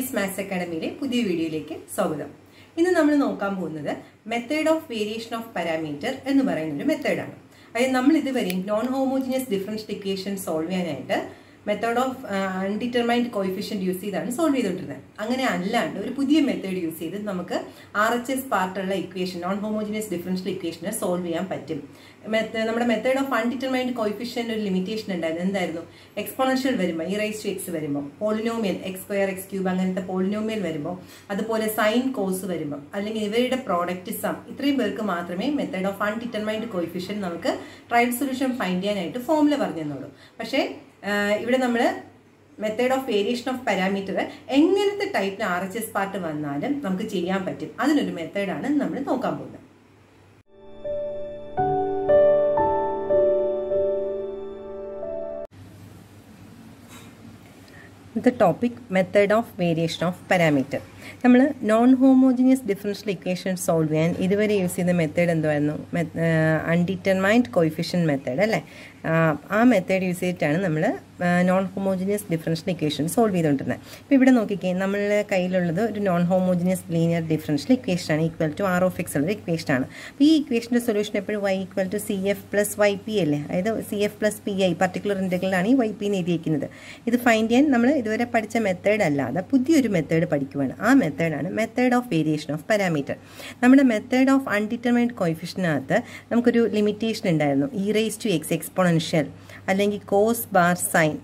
S maths അക്കാഡമിയിലെ പുതിയ വീഡിയോയിലേക്ക് സ്വാഗതം. ഇന്ന് നമ്മൾ നോക്കാൻ പോകുന്നത് method of variation of parameter എന്ന് പറയുന്ന ഒരു മെത്തേഡാണ് അതായത് നമ്മൾ ഇതുവരെയും non homogeneous differential equation solve ചെയ്യാനായിട്ട് method of undetermined coefficient use ചെയ്താണ് സോൾവ് ചെയ്തുകൊണ്ടിരുന്നത് അങ്ങനെ അല്ലാണ്ട് ഒരു പുതിയ മെത്തേഡ് യൂസ് ചെയ്ത് നമുക്ക് ആർ എച്ച് എസ് പാർട്ടുള്ള ഇക്വേഷൻ നോൺ ഹോമോജിനിയസ് ഡിഫറൻഷ്യൽ ഇക്വേഷനെ സോൾവ് ചെയ്യാൻ പറ്റും. നമ്മുടെ മെത്തേഡ് ഓഫ് അൺഡിറ്റർമൈൻഡ് കോയിഫിഷ്യന്റ് ഒരു ലിമിറ്റേഷൻ ഉണ്ടായിരുന്നു. എന്തായിരുന്നു? എക്സ്പോണൻഷ്യൽ വരുമ്പോൾ ഈ റൈസ് ടു എക്സ് വരുമ്പോൾ polynomial X square X cube അങ്ങനത്തെ പോളിനോമിയൽ വരുമ്പോൾ അതുപോലെ സൈൻ കോസ് വരുമ്പോൾ അല്ലെങ്കിൽ ഇവരുടെ പ്രോഡക്റ്റ് സം ഇത്രയും പേർക്ക് മാത്രമേ മെത്തേഡ് ഓഫ് അൺഡിറ്റർമൈൻഡ് കോയിഫിഷ്യൻ നമുക്ക് ട്രയൽ സൊല്യൂഷൻ ഫൈൻഡ് ചെയ്യാനായിട്ട് ഫോമുല പറഞ്ഞു തന്നുള്ളൂ പക്ഷേ ഇവിടെ നമ്മൾ method of variation of parameter എങ്ങനത്തെ ടൈപ്പിന് ആർ എച്ച് എസ് പാർട്ട് വന്നാലും നമുക്ക് ചെയ്യാൻ പറ്റും. അതിനൊരു മെത്തേഡാണ് നമ്മൾ നോക്കാൻ പോകുന്നത്. The topic method of variation of parameter നമ്മൾ non homogeneous differential equation solve ചെയ്യാൻ ഇതുവരെ യൂസ് ചെയ്ത മെത്തേഡ് എന്തുവായിരുന്നു? അൺഡിറ്റർമൈൻഡ് കോയിഫിഷ്യൻ മെത്തേഡ് അല്ലേ? ആ മെത്തേഡ് യൂസ് ചെയ്തിട്ടാണ് നമ്മൾ non homogeneous differential equation solve ചെയ്തുകൊണ്ടിരുന്നത് ഇപ്പോൾ ഇവിടെ നോക്കിക്കേ നമ്മളുടെ കയ്യിലുള്ളത് ഒരു non homogeneous linear differential equation ആണ് equal to R of X ഉള്ള ഇക്വേഷൻ ആണ്. അപ്പോൾ ഈ ഇക്വേഷന്റെ സൊല്യൂഷൻ എപ്പോഴും Y equal to C F plus Y P അല്ലേ? അതായത് C F plus P I particular ഇന്റഗ്രലാണ് ഈ വൈ പി എന്ന് എഴുതിയിരിക്കുന്നത് ഇത് ഫൈൻഡ് ചെയ്യാൻ നമ്മൾ ഇതുവരെ പഠിച്ച മെത്തേഡ് അല്ലാതെ പുതിയൊരു മെത്തേഡ് പഠിക്കുവാണ്. ആ മെത്തേഡാണ് method of variation of parameter നമ്മുടെ മെത്തേഡ് ഓഫ് അൺഡിറ്റർമൈൻഡ് കോയിഫിഷ്യനകത്ത് നമുക്കൊരു ലിമിറ്റേഷൻ ഉണ്ടായിരുന്നു. E raise to X exponential അല്ലെങ്കിൽ കോസ് ബാർ സൈൻ.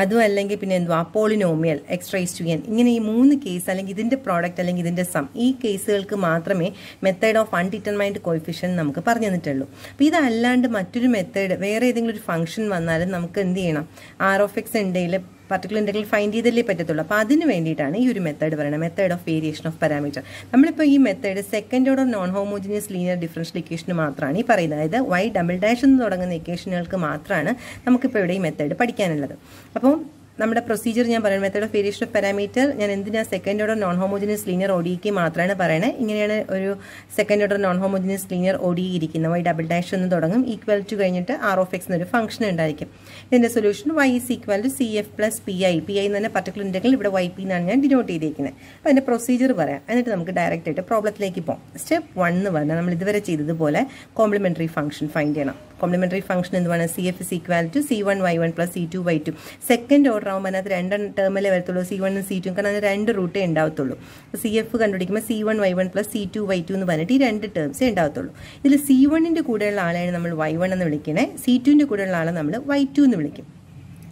അതും അല്ലെങ്കിൽ പിന്നെ എന്തുവാ? പോളിനോമിയൽ എക്സ്ട്രൈസ് ടു എൻ ഇങ്ങനെ ഈ മൂന്ന് കേസ് അല്ലെങ്കിൽ ഇതിന്റെ പ്രോഡക്റ്റ് അല്ലെങ്കിൽ ഇതിന്റെ സം ഈ കേസുകൾക്ക് മാത്രമേ മെത്തേഡ് ഓഫ് അൺഡിറ്റർമൈൻഡ് കോയിഫിഷ്യൻ നമുക്ക് പറഞ്ഞു തന്നിട്ടുള്ളൂ. അപ്പോൾ ഇതല്ലാണ്ട് മറ്റൊരു മെത്തേഡ് വേറെ ഏതെങ്കിലും ഒരു ഫംഗ്ഷൻ വന്നാലും നമുക്ക് എന്ത് ചെയ്യണം? ആർ ഓഫ് എക്സ് ഉണ്ടെങ്കിൽ പർട്ടിക്കുലർ ഇന്റഗ്രൽ ഫൈൻഡ് ചെയ്തല്ലേ പറ്റത്തുള്ളൂ. അപ്പോൾ അതിന് വേണ്ടിയിട്ടാണ് ഈ ഒരു മെത്തേഡ് പറയുന്നത്. Method of variation of parameter നമ്മളിപ്പോൾ ഈ method second order non homogeneous linear differential ഇക്വേഷന് മാത്രമാണ് ഈ പറയുന്നത്. അതായത് വൈ ഡബിൾ ഡാഷ് എന്ന് തുടങ്ങുന്ന ഇക്വേഷനുകൾക്ക് മാത്രമാണ് നമുക്കിപ്പോൾ ഇവിടെ ഈ മെത്തേഡ് പഠിക്കാനുള്ളത്. അപ്പോൾ നമ്മുടെ പ്രൊസീജിയർ ഞാൻ പറയുന്നത് method of variation of parameter ഞാൻ എന്തിനാ second order non homogeneous linear ഒടിക്ക് മാത്രമാണ് പറയുന്നത് ഇങ്ങനെയാണ് ഒരു second order non homogeneous linear ODE ഇരിക്കുന്നത്. വൈ ഡബിൾ ഡാഷ് എന്ന് തുടങ്ങും. ഈക്വൽ ടു കഴിഞ്ഞിട്ട് ആർ ഓഫ് എക്സ് എന്നൊരു ഫംഗ്ഷൻ ഉണ്ടായിരിക്കും. ഇതിന്റെ solution Y is equal to C F plus P I P I എന്ന് തന്നെ പർട്ടിക്കുലർ ഇൻഡെങ്കിൽ ഇവിടെ വൈ പി എന്നാണ് ഞാൻ ഡിനോട്ട് ചെയ്തിരിക്കുന്നത് അപ്പോൾ അതിന്റെ പ്രൊസീജിയർ പറയാം. എന്നിട്ട് നമുക്ക് ഡയറക്റ്റ് ആയിട്ട് പ്രോബ്ലത്തിലേക്ക് പോകാം. സ്റ്റെപ്പ് വൺ എന്ന് പറഞ്ഞാൽ നമ്മൾ ഇതുവരെ ചെയ്തതുപോലെ കോംപ്ലിമെന്ററി ഫംഗ്ഷൻ ഫൈൻഡ് ചെയ്യണം. കോംപ്ലിമെന്ററി ഫംഗ്ഷൻ എന്തുവാണ്? C F is equal to C one Y one plus C two Y two second order ആകുമ്പോൾ അതിനകത്ത് രണ്ട് ടേമിലേ വരത്തുള്ളൂ. സി വണ്ണും സി ടു കാരണം അതിന് രണ്ട് റൂട്ടേ ഉണ്ടാവത്തുള്ളൂ. C F കണ്ടുപിടിക്കുമ്പോൾ C one Y one plus C two Y two എന്ന് പറഞ്ഞിട്ട് ഈ രണ്ട് ടേംസേ ഉണ്ടാവത്തുള്ളൂ. ഇതിൽ സി വണ്ണിന്റെ കൂടെയുള്ള ആളെയാണ് നമ്മൾ വൈ വൺ എന്ന് വിളിക്കണേ. സി ടുവിന്റെ കൂടെയുള്ള ആളെ നമ്മൾ വൈ ടു എന്ന് വിളിക്കും.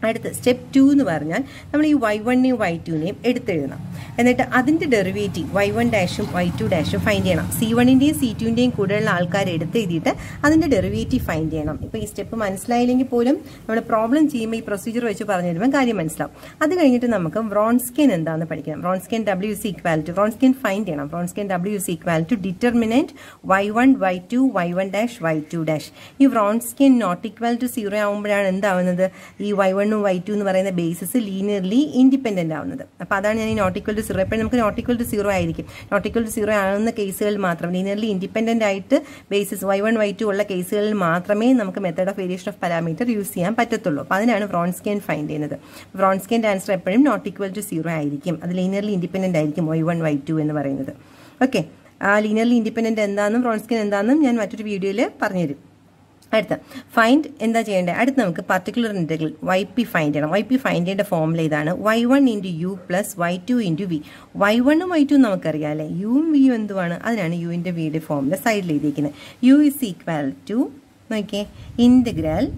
അടുത്ത് സ്റ്റെപ്പ് ടു എന്ന് പറഞ്ഞാൽ നമ്മൾ ഈ വൈ വണ്ണിനെയും വൈ ടുവിനെയും എടുത്തെഴുതണം. എന്നിട്ട് അതിന്റെ ഡെറിവേറ്റീവ് വൈ വൺ ഡാഷും വൈ ടു ഡാഷും ഫൈൻഡ് ചെയ്യണം. സി വണ്ണിന്റെയും സി ടുവിന്റെയും കൂടെയുള്ള ആൾക്കാർ എടുത്ത് എഴുതിയിട്ട് അതിന്റെ ഡെറിവേറ്റീവ് ഫൈൻഡ് ചെയ്യണം. ഇപ്പോൾ ഈ സ്റ്റെപ്പ് മനസ്സിലായില്ലെങ്കിൽ പോലും നമ്മൾ പ്രോബ്ലം ചെയ്യുമ്പോൾ ഈ പ്രൊസീജിയർ വെച്ച് പറഞ്ഞു തരുമ്പോൾ കാര്യം മനസ്സിലാവും. അത് കഴിഞ്ഞിട്ട് നമുക്ക് വ്രോൺസ്കെൻ എന്താണെന്ന് പഠിക്കണം. Wronskian W C equality Wronskian find ചെയ്യണം. Wronskian W C equality determinant Y one Y two Y one dash Y two dash ഈ Wronskian not equality to zero ആകുമ്പോഴാണ് എന്താവുന്നത്? ഈ വൈ വണ്ണും വൈ ടു എന്ന് പറയുന്ന ബേസിസ് ലീനിയർലി ഇൻഡിപെൻഡന്റ് ആവുന്നത്. അപ്പോൾ അതാണ് ഞാൻ ഈ നോട്ടിക്വൽ ടു സീറോ എപ്പോഴും നമുക്ക് നോട്ടിക്വൽ ടു സീറോ ആയിരിക്കും. നോട്ടിക്വൽ ടു സീറോ ആവുന്ന കേസുകളിൽ മാത്രം ലീനിയർലി ഇൻഡിപെൻഡന്റ് ആയിട്ട് basis Y one Y two ഉള്ള കേസുകളിൽ മാത്രമേ നമുക്ക് method of variation of parameter use ചെയ്യാൻ പറ്റത്തുള്ളൂ. അപ്പോൾ അതിനാണ് വ്രോൺസ്കെൻ ഫൈൻഡ് ചെയ്യുന്നത്. വ്രോൺസ്കെന്റെ ആൻസർ എപ്പോഴും നോട്ട് ഈക്വൽ ടു സീറോ ആയിരിക്കും. അത് ലീനിയർലി ഇൻഡിപെൻഡന്റ് ആയിരിക്കും വൈ വൺ വൈ ടു എന്ന് പറയുന്നത്. ഓക്കെ ആ ലീനിയർലി ഇൻഡിപെൻഡന്റ് എന്താണെന്നും വ്രോൺസ്കെൻ എന്താണെന്നും ഞാൻ മറ്റൊരു വീഡിയോയിൽ പറഞ്ഞുതരും. അടുത്ത. ഫൈൻഡ് എന്താ ചെയ്യേണ്ടത് അടുത്ത് നമുക്ക് particular integral Y P find ചെയ്യണം. വൈ പി ഫൈൻഡ് ചെയ്യേണ്ട ഫോമുല ഇതാണ്. Y one into U plus Y two into V Y വണ്ണും വൈ ടു നമുക്കറിയാം അല്ലേ? യുവും വിയും എന്തുവാണ്? അതിനാണ് യുവിന്റെ വിയുടെ ഫോമുല സൈഡിൽ എഴുതിയിരിക്കുന്നത്. യു ഇസ് ഈക്വൽ ടു നോക്കിയേ integral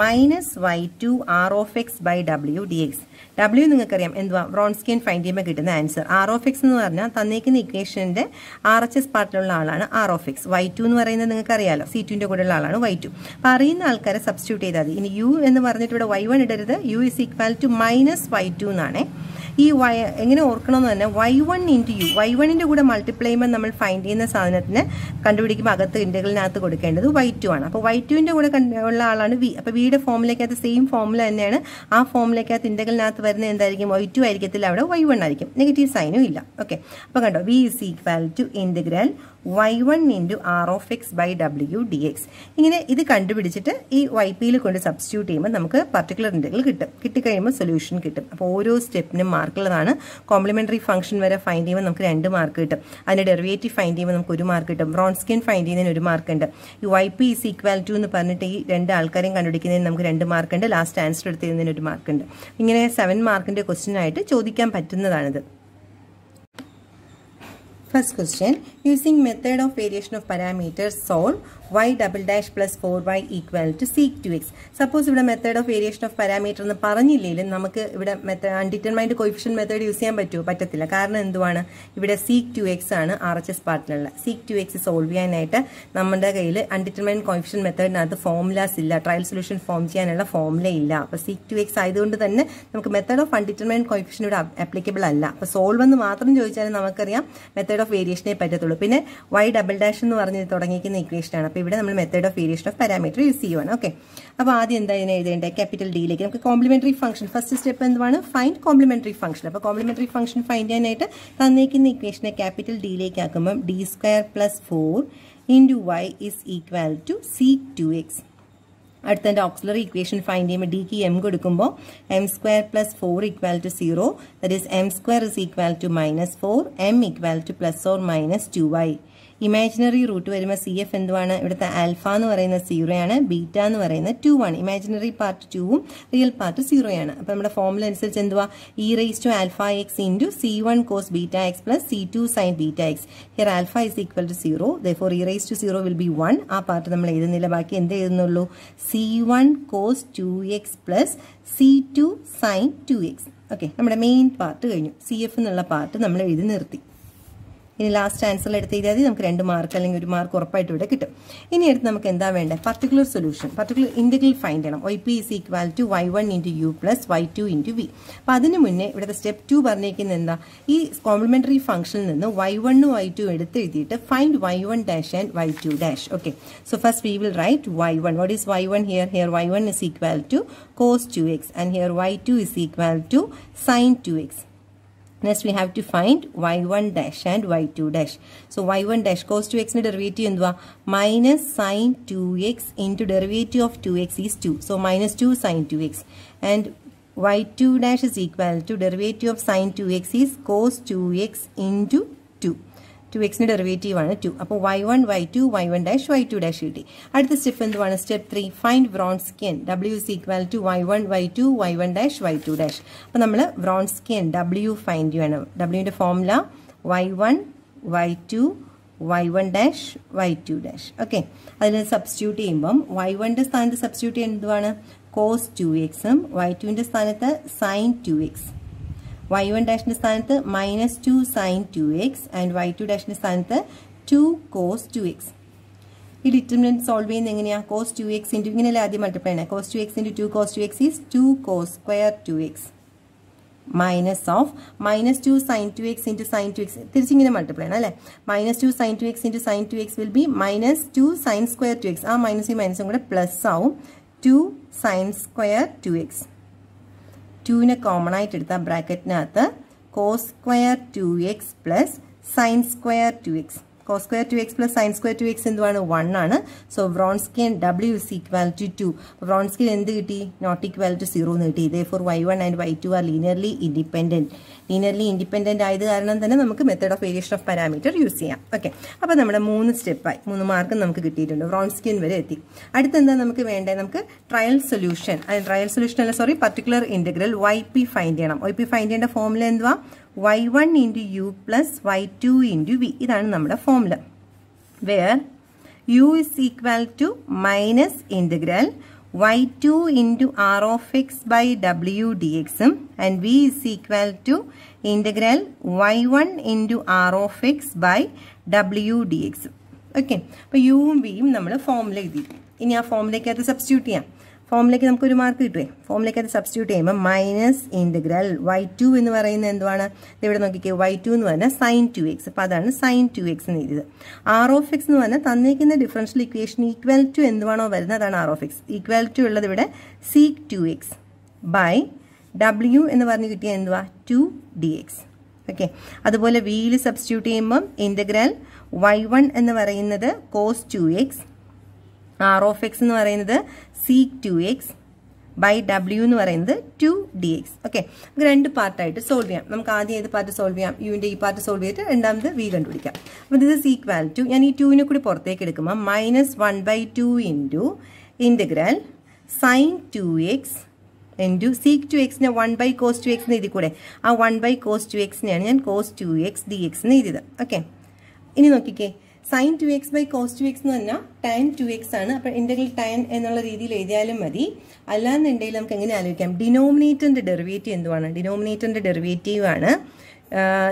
minus Y two R of X by W D X W നിങ്ങൾക്കറിയാം എന്തുവാ? വ്രോൺസ്കിയൻ ഫൈൻഡ് ചെയ്യുമ്പോൾ കിട്ടുന്ന ആൻസർ ആർ ഓഫ് എക്സ് എന്ന് പറഞ്ഞാൽ തന്നേക്കുന്ന ഇക്വേഷന്റെ ആർ എച്ച് എസ് പാർട്ടിലുള്ള ആളാണ് R of X Y two എന്ന് പറയുന്നത് നിങ്ങൾക്ക് അറിയാലോ സി ടുവിന്റെ കൂടെയുള്ള ആളാണ് വൈ ടു അപ്പോൾ അറിയുന്ന ആൾക്കാരെ സബ്സ്റ്റിറ്റ്യൂട്ട് ചെയ്താൽ മതി. ഇനി യു എന്ന് പറഞ്ഞിട്ട് ഇവിടെ വൈ വൺ ഇടരുത്. U is equal to minus Y two എന്നാണേ. ഈ വൈ എങ്ങനെ ഓർക്കണമെന്ന് തന്നെ Y one into U Y വണ്ണിന്റെ കൂടെ മൾട്ടിപ്ലൈ ചെയ്യുമ്പോൾ നമ്മൾ ഫൈൻഡ് ചെയ്യുന്ന സാധനത്തിന് കണ്ടുപിടിക്കുമ്പോൾ അകത്ത് ഇന്റഗ്രലിനകത്ത് കൊടുക്കേണ്ടത് വൈ ടു ആണ്. അപ്പോൾ വൈ ടുവിന്റെ കൂടെ ഉള്ള ആളാണ് വി അപ്പോൾ വിയുടെ ഫോമിലേക്കകത്ത് സെയിം ഫോമുല തന്നെയാണ്. ആ ഫോമിലേക്കകത്ത് ഇന്റഗ്രലിനകത്ത് വരുന്നത് എന്തായിരിക്കും? വൈ ടു ആയിരിക്കത്തില്ല. അവിടെ വൈ വൺ ആയിരിക്കും. നെഗറ്റീവ് സൈനും ഇല്ല. ഓക്കെ അപ്പോൾ കണ്ടോ? V is equal to integral Y one into R of X by W D X ഇങ്ങനെ ഇത് കണ്ടുപിടിച്ചിട്ട് ഈ വൈ പിയിൽ കൊണ്ട് സബ്സ്റ്റിറ്റ്യൂട്ട് ചെയ്യുമ്പോൾ നമുക്ക് പർട്ടിക്കുലർ ഇന്റഗ്രൽ കിട്ടും. കിട്ടിക്കഴിയുമ്പോൾ സൊല്യൂഷൻ കിട്ടും. അപ്പോൾ ഓരോ സ്റ്റെപ്പിനും മാർക്കുള്ളതാണ് കോംപ്ലിമെന്ററി ഫംഗ്ഷൻ വരെ ഫൈൻഡ് ചെയ്യുമ്പോൾ നമുക്ക് രണ്ട് മാർക്ക് കിട്ടും. അതിന്റെ ഡെറിവേറ്റീവ് ഫൈൻഡ് ചെയ്യുമ്പോൾ നമുക്ക് ഒരു മാർക്ക് കിട്ടും. ബ്രോൺസ്കിൻ ഫൈൻഡ് ചെയ്യുന്നതിന് ഒരു മാർക്ക് ഉണ്ട്. ഈ Y P is equal to എന്ന് പറഞ്ഞിട്ട് ഈ രണ്ട് ആൾക്കാരെയും കണ്ടുപിടിക്കുന്നതിന് നമുക്ക് രണ്ട് മാർക്ക് ഉണ്ട്. ലാസ്റ്റ് ആൻസർ എടുത്തതിന് ഒരു മാർക്ക് ഉണ്ട്. ഇങ്ങനെ സെവൻ മാർക്കിന്റെ ക്വസ്റ്റ്യൻ ആയിട്ട് ചോദിക്കാൻ പറ്റുന്നതാണിത്. First question, using method of variation of parameters solve y double dash plus 4y equal to sec 2x. Suppose ഇവിടെ method of variation of parameter എന്ന് പറഞ്ഞില്ലെങ്കിലും നമുക്ക് ഇവിടെ അൺഡിറ്റർമൈൻഡ് കോയിഫിഷ്യൻ മെത്തേഡ് യൂസ് ചെയ്യാൻ പറ്റുമോ പറ്റത്തില്ല. കാരണം എന്തുവാണ്? ഇവിടെ സീക്ക് ടു എക്സ് ആണ് ആർ എച്ച് എസ് പാർട്ടിലുള്ള സീക്ക് ടു എക്സ് സോൾവ് ചെയ്യാനായിട്ട് നമ്മുടെ കയ്യിൽ അൺഡിറ്റർമൈൻഡ് കോയിഫിഷ്യൻ മെത്തേഡിനകത്ത് ഫോമുലാസ് ഇല്ല. ട്രയൽ സൊല്യൂഷൻ ഫോം ചെയ്യാനുള്ള ഫോമുല ഇല്ല. അപ്പോൾ സീക്ക് ടു എക്സ് ആയതുകൊണ്ട് തന്നെ നമുക്ക് മെത്തേഡ് ഓഫ് അൺഡിറ്റർമൈൻഡ് കോയിഫിഷ്യൻ ഇവിടെ അപ്ലിക്കബിൾ അല്ല. അപ്പോൾ സോൾവ് എന്ന് മാത്രം ചോദിച്ചാൽ നമുക്കറിയാം മെത്തേഡ് ഓഫ് വേരിയേഷനെ പറ്റത്തുള്ളൂ. പിന്നെ വൈ ഡബിൾ ഡാഷ് എന്ന് പറഞ്ഞ് തുടങ്ങിയിരിക്കുന്ന ഇക്വേഷനാണ് അപ്പോൾ ഇവിടെ നമ്മൾ method of variation of parameter use ചെയ്യുവാണ് ഓക്കെ അപ്പോൾ ആദ്യം എന്താ ഇതിനെ എഴുതേണ്ടത് ക്യാപിറ്റൽ ഡിയിലേക്ക് നമുക്ക് കോംപ്ലിമെന്ററി ഫംഗ്ഷൻ ഫസ്റ്റ് സ്റ്റെപ്പ് എന്താണ് ഫൈൻഡ് കോംപ്ലിമെന്ററി ഫംഗ്ഷൻ അപ്പോൾ കോംപ്ലിമെന്ററി ഫംഗ്ഷൻ ഫൈൻഡ് ചെയ്യാനായിട്ട് തന്നേക്കുന്ന ഇക്വേഷനെ ക്യാപിറ്റൽ ഡിയിലേക്ക് ആക്കുമ്പോൾ D square plus four into Y is equal to C two X അടുത്തതിന്റെ auxiliary equation find ചെയ്യുമ്പോൾ ഡിക്ക് എം കൊടുക്കുമ്പോൾ M square plus four equal to zero that is M square is equal to minus four M equal to plus or minus two Y imaginary root വരുമ്പോൾ C F എന്തുവാണ്? ഇവിടുത്തെ alpha എന്ന് പറയുന്ന സീറോയാണ് beta എന്ന് പറയുന്ന two ആണ്. Imaginary part ടുവും real part സീറോയാണ് അപ്പോൾ നമ്മുടെ ഫോമുല അനുസരിച്ച് എന്തുവാ? E raise to alpha x into C one cos beta x plus C two sine beta x here alpha is equal to zero therefore e raise to zero will be one ആ part നമ്മൾ എഴുതുന്നില്ല. ബാക്കി എന്ത് എഴുതുന്നുള്ളൂ? C one cos two x plus C two sine two x okay നമ്മുടെ main part കഴിഞ്ഞു. C F എന്നുള്ള part നമ്മൾ എഴുതി നിർത്തി. ഇനി ലാസ്റ്റ് ആൻസറിൽ എടുത്ത് എഴുതിയാൽ നമുക്ക് രണ്ട് മാർക്ക് അല്ലെങ്കിൽ ഒരു മാർക്ക് ഉറപ്പായിട്ട് ഇവിടെ കിട്ടും. ഇനി എടുത്ത് നമുക്ക് എന്താ വേണ്ടത്? Particular solution particular integral find ചെയ്യണം. Y p is equal to y one into u plus y two into v അപ്പം അതിന് മുന്നേ ഇവിടുത്തെ സ്റ്റെപ്പ് ടു പറഞ്ഞിരിക്കുന്നത് എന്താ? ഈ കോംപ്ലിമെന്ററി ഫംഗ്ഷനിൽ നിന്ന് വൈ വണ്ണും വൈ ടു എടുത്ത് എഴുതിയിട്ട് find y one dash and y two dash okay so first we will write y one what is y one here here y one is equal to cos two x and here y two is equal to sine two x Next we have to find y1 dash and y2 dash. So y1 dash cos 2x ന്റെ derivative എന്തുവാ minus sin 2x into derivative of 2x is 2. So minus 2 sin 2x and y2 dash is equal to derivative of sin 2x is cos 2x into 2. Two എക്സിന്റെ derivative ആണ് two അപ്പോൾ y one y two y one dash y two dash കിട്ടി. അടുത്ത step എന്തുവാണ്? Step three find Wronskian W is equal to y one y two y one dash y two dash അപ്പോൾ നമ്മൾ Wronskian W find ചെയ്യണം. ഡബ്ല്യുവിന്റെ formula y one y two y one dash y two dash okay അതിൽ substitute ചെയ്യുമ്പം y വണ്ണിന്റെ സ്ഥാനത്ത് substitute ചെയ്യുന്നതുമാണ് cos two എക്സും y ടുവിന്റെ സ്ഥാനത്ത് sine two x y one ഡാഷിന്റെ സ്ഥാനത്ത് minus two sine two x and y two ഡാഷിന്റെ സ്ഥാനത്ത് ടു കോസ് ടു എക്സ് ഈ ഡിറ്റർമിനന്റ് സോൾവ് ചെയ്യുന്നത് എങ്ങനെയാ? കോസ് ടു എക്സ് ഇന്റു ഇങ്ങനെയല്ല ആദ്യം മൾട്ടിപ്ലൈ ആണ് cos two x into two cos two x is two cos square two x minus of minus two sine two x into sine two x തിരിച്ചിങ്ങനെ multiply ആണ് അല്ലേ? Minus two sine two x into sine two x will be minus two sine square two x ആ minus ഈ മൈനസും കൂടെ plus ആവും two sine square two x ടുവിനെ common ആയിട്ട് എടുത്താൽ ബ്രാക്കറ്റിനകത്ത് cos square two x plus sine square two x cos square two x plus sine square two x എന്തുവാണ്? One ആണ്. So Wronskian W is equal to two Wronskian എന്ത് കിട്ടി? Not equal to zero എന്ന് കിട്ടി. ഇതേ for y one and y two are linearly independent linearly independent ആയത് കാരണം തന്നെ നമുക്ക് method of variation of parameter use ചെയ്യാം. ഓക്കെ അപ്പോൾ നമ്മുടെ മൂന്ന് സ്റ്റെപ്പായി മൂന്ന് മാർക്ക് നമുക്ക് കിട്ടിയിട്ടുണ്ട്. വ്രോൺസ്കിൻ വരെ എത്തി. അടുത്തെന്താ നമുക്ക് വേണ്ടത് നമുക്ക് ട്രയൽ സൊല്യൂഷൻ ട്രയൽ സൊല്യൂഷൻ അല്ല sorry particular integral y p find ചെയ്യണം. വൈ പി ഫൈൻഡ് ചെയ്യേണ്ട ഫോമിൽ എന്തുവാ? Y one into u plus y two into v ഇതാണ് നമ്മുടെ formula where u is equal to minus integral y two into R of x by W d എക്സും and v is equal to integral y one into R of x by W d എക്സും okay അപ്പോൾ യുവും വിയും നമ്മൾ formula എഴുതി. ഇനി ആ ഫോമിലേക്ക് അത് സബ്സ്റ്റിറ്റ്യൂട്ട് ചെയ്യാം. ഫോമിലേക്ക് നമുക്ക് ഒരു മാർക്ക് കിട്ടുവേ. ഫോമിലേക്ക് അത് സബ്സ്റ്റിറ്റ്യൂട്ട് ചെയ്യുമ്പോൾ മൈനസ് ഇന്റഗ്രൽ വൈ ടു എന്ന് പറയുന്നത് എന്തുവാണ്? ഇവിടെ നോക്കിക്കേ വൈ ടു എന്ന് പറഞ്ഞാൽ സൈൻ ടു എക്സ് അപ്പോൾ അതാണ് സൈൻ ടു എക്സ് എന്ന് എഴുതിയത്. ആർ ഓഫ് എക്സ് എന്ന് പറഞ്ഞാൽ തന്നിരിക്കുന്ന ഡിഫറൻഷ്യൽ ഇക്വേഷൻ ഈക്വൽ ടു എന്തുവാണോ വരുന്നത്? അതാണ് R of x equal to ഉള്ളത് ഇവിടെ sec two x by W എന്ന് പറഞ്ഞ് കിട്ടിയ എന്തുവാ? ടു ഡി എക്സ് ഓക്കെ അതുപോലെ വിയിൽ സബ്സ്റ്റിറ്റ്യൂട്ട് ചെയ്യുമ്പം ഇന്റഗ്രൽ വൈ വൺ എന്ന് പറയുന്നത് cos two x R of x എന്ന് പറയുന്നത് sec two x by W എന്ന് പറയുന്നത് ടു ഡി എക്സ് ഓക്കെ നമുക്ക് രണ്ട് പാർട്ടായിട്ട് സോൾവ് ചെയ്യാം. നമുക്ക് ആദ്യം ഏത് പാർട്ട് സോൾവ് ചെയ്യാം? യുവിന്റെ ഈ പാർട്ട് സോൾവ് ചെയ്തിട്ട് രണ്ടാമത് വി കണ്ടുപിടിക്കാം. അപ്പോൾ ഇത് ഇസ് വാൽ ടു ഞാൻ ഈ ടുവിനെ കൂടി പുറത്തേക്ക് എടുക്കുമ്പോൾ minus one by two into integral sine two x into sec two എക്സിനെ one by cos two x എഴുതി കൂടെ? ആ വൺ ബൈ കോസ് ടു എക്സിനെയാണ് ഞാൻ cos two x d x എന്ന് എഴുതിയത്. ഓക്കെ ഇനി നോക്കിക്കേ. Sine two x by cos two x എന്ന് പറഞ്ഞാൽ ടൈൻ ടു എക്സ് ആണ്. അപ്പോൾ ഇന്റഗ്രൽ ടൈൻ എന്നുള്ള രീതിയിൽ എഴുതിയാലും മതി. അല്ലാന്നുണ്ടെങ്കിൽ നമുക്ക് എങ്ങനെ ആലോചിക്കാം? ഡിനോമിനേറ്ററിന്റെ ഡെറിവേറ്റീവ് എന്തുവാണ്? ഡിനോമിനേറ്ററിന്റെ ഡെറിവേറ്റീവ് ആണ്.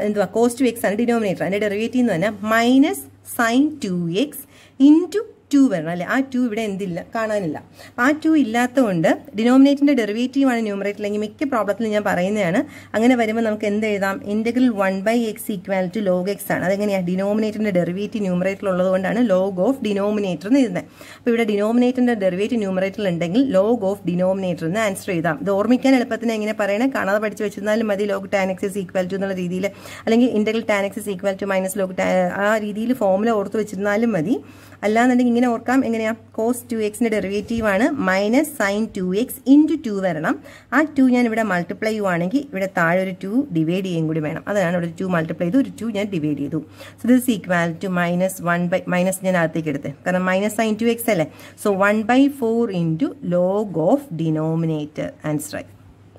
എന്തുവാ? കോസ് ടു എക്സ് ആണ് ഡിനോമിനേറ്റർ അതിന്റെ ഡെറിവേറ്റീവ് എന്ന് പറഞ്ഞാൽ minus sine two x into two വരണം അല്ലെ? ആ ടു ഇവിടെ എന്തില്ല? കാണാനില്ല. ആ ടു ഇല്ലാത്തതുകൊണ്ട് ഡിനോമിനേറ്ററിന്റെ ഡെറിവേറ്റീവ് ആണ് ന്യൂമറേറ്റർ അല്ലെങ്കിൽ മിക്ക പ്രോബ്ലത്തിലും ഞാൻ പറയുന്നതാണ്. അങ്ങനെ വരുമ്പോൾ നമുക്ക് എന്ത് എഴുതാം? Integral one by x equal to log x ആണ്. അതെങ്ങനെയാണ് ഡിനോമിനേറ്ററിന്റെ ഡെറിവേറ്റീവ് ന്യൂമറേറ്റർ ഉള്ളതുകൊണ്ടാണ് ലോഗ് ഓഫ് ഡിനോമിനേറ്റർ എന്ന് എഴുതുന്നത് അപ്പോൾ ഇവിടെ ഡിനോമിനേറ്ററിന്റെ ഡെറിവേറ്റീവ് ന്യൂമറേറ്റർ ഉണ്ടെങ്കിൽ ലോഗ് ഓഫ് ഡിനോമിനേറ്റർ എന്ന് ആൻസർ എഴുതാം. ഇത് ഓർമ്മിക്കാൻ എളുപ്പത്തിന് എങ്ങനെ പറയണേ. കാണാതെ പഠിച്ചു വെച്ചിരുന്നാലും മതി. Log tan x equal to എന്നുള്ള രീതിയിൽ അല്ലെങ്കിൽ integral tan x equal to minus log ആ രീതിയിൽ ഫോമുല ഓർത്ത് വെച്ചിരുന്നാലും മതി. അല്ലാന്നുണ്ടെങ്കിൽ ഇങ്ങനെ ഓർക്കാം. എങ്ങനെയാ? കോസ് ടു എക്സിന്റെ ഡെറിവേറ്റീവ് ആണ് minus sine two x into two വരണം. ആ ടു ഞാൻ ഇവിടെ മൾട്ടിപ്ലൈ ചെയ്യുവാണെങ്കിൽ ഇവിടെ താഴെ ഒരു ടു ഡിവൈഡ് ചെയ്യും കൂടി വേണം. അതാണ് ഇവിടെ ടു മൾട്ടിപ്ലൈ ചെയ്തു. ഒരു ടു ഞാൻ ഡിവൈഡ് ചെയ്തു. So this equal to minus one by minus ഞാൻ അകത്തേക്ക് എടുത്ത്. കാരണം മൈനസ് സൈൻ ടു എക്സ് അല്ലേ? So one by four into log of denominator answer ആയി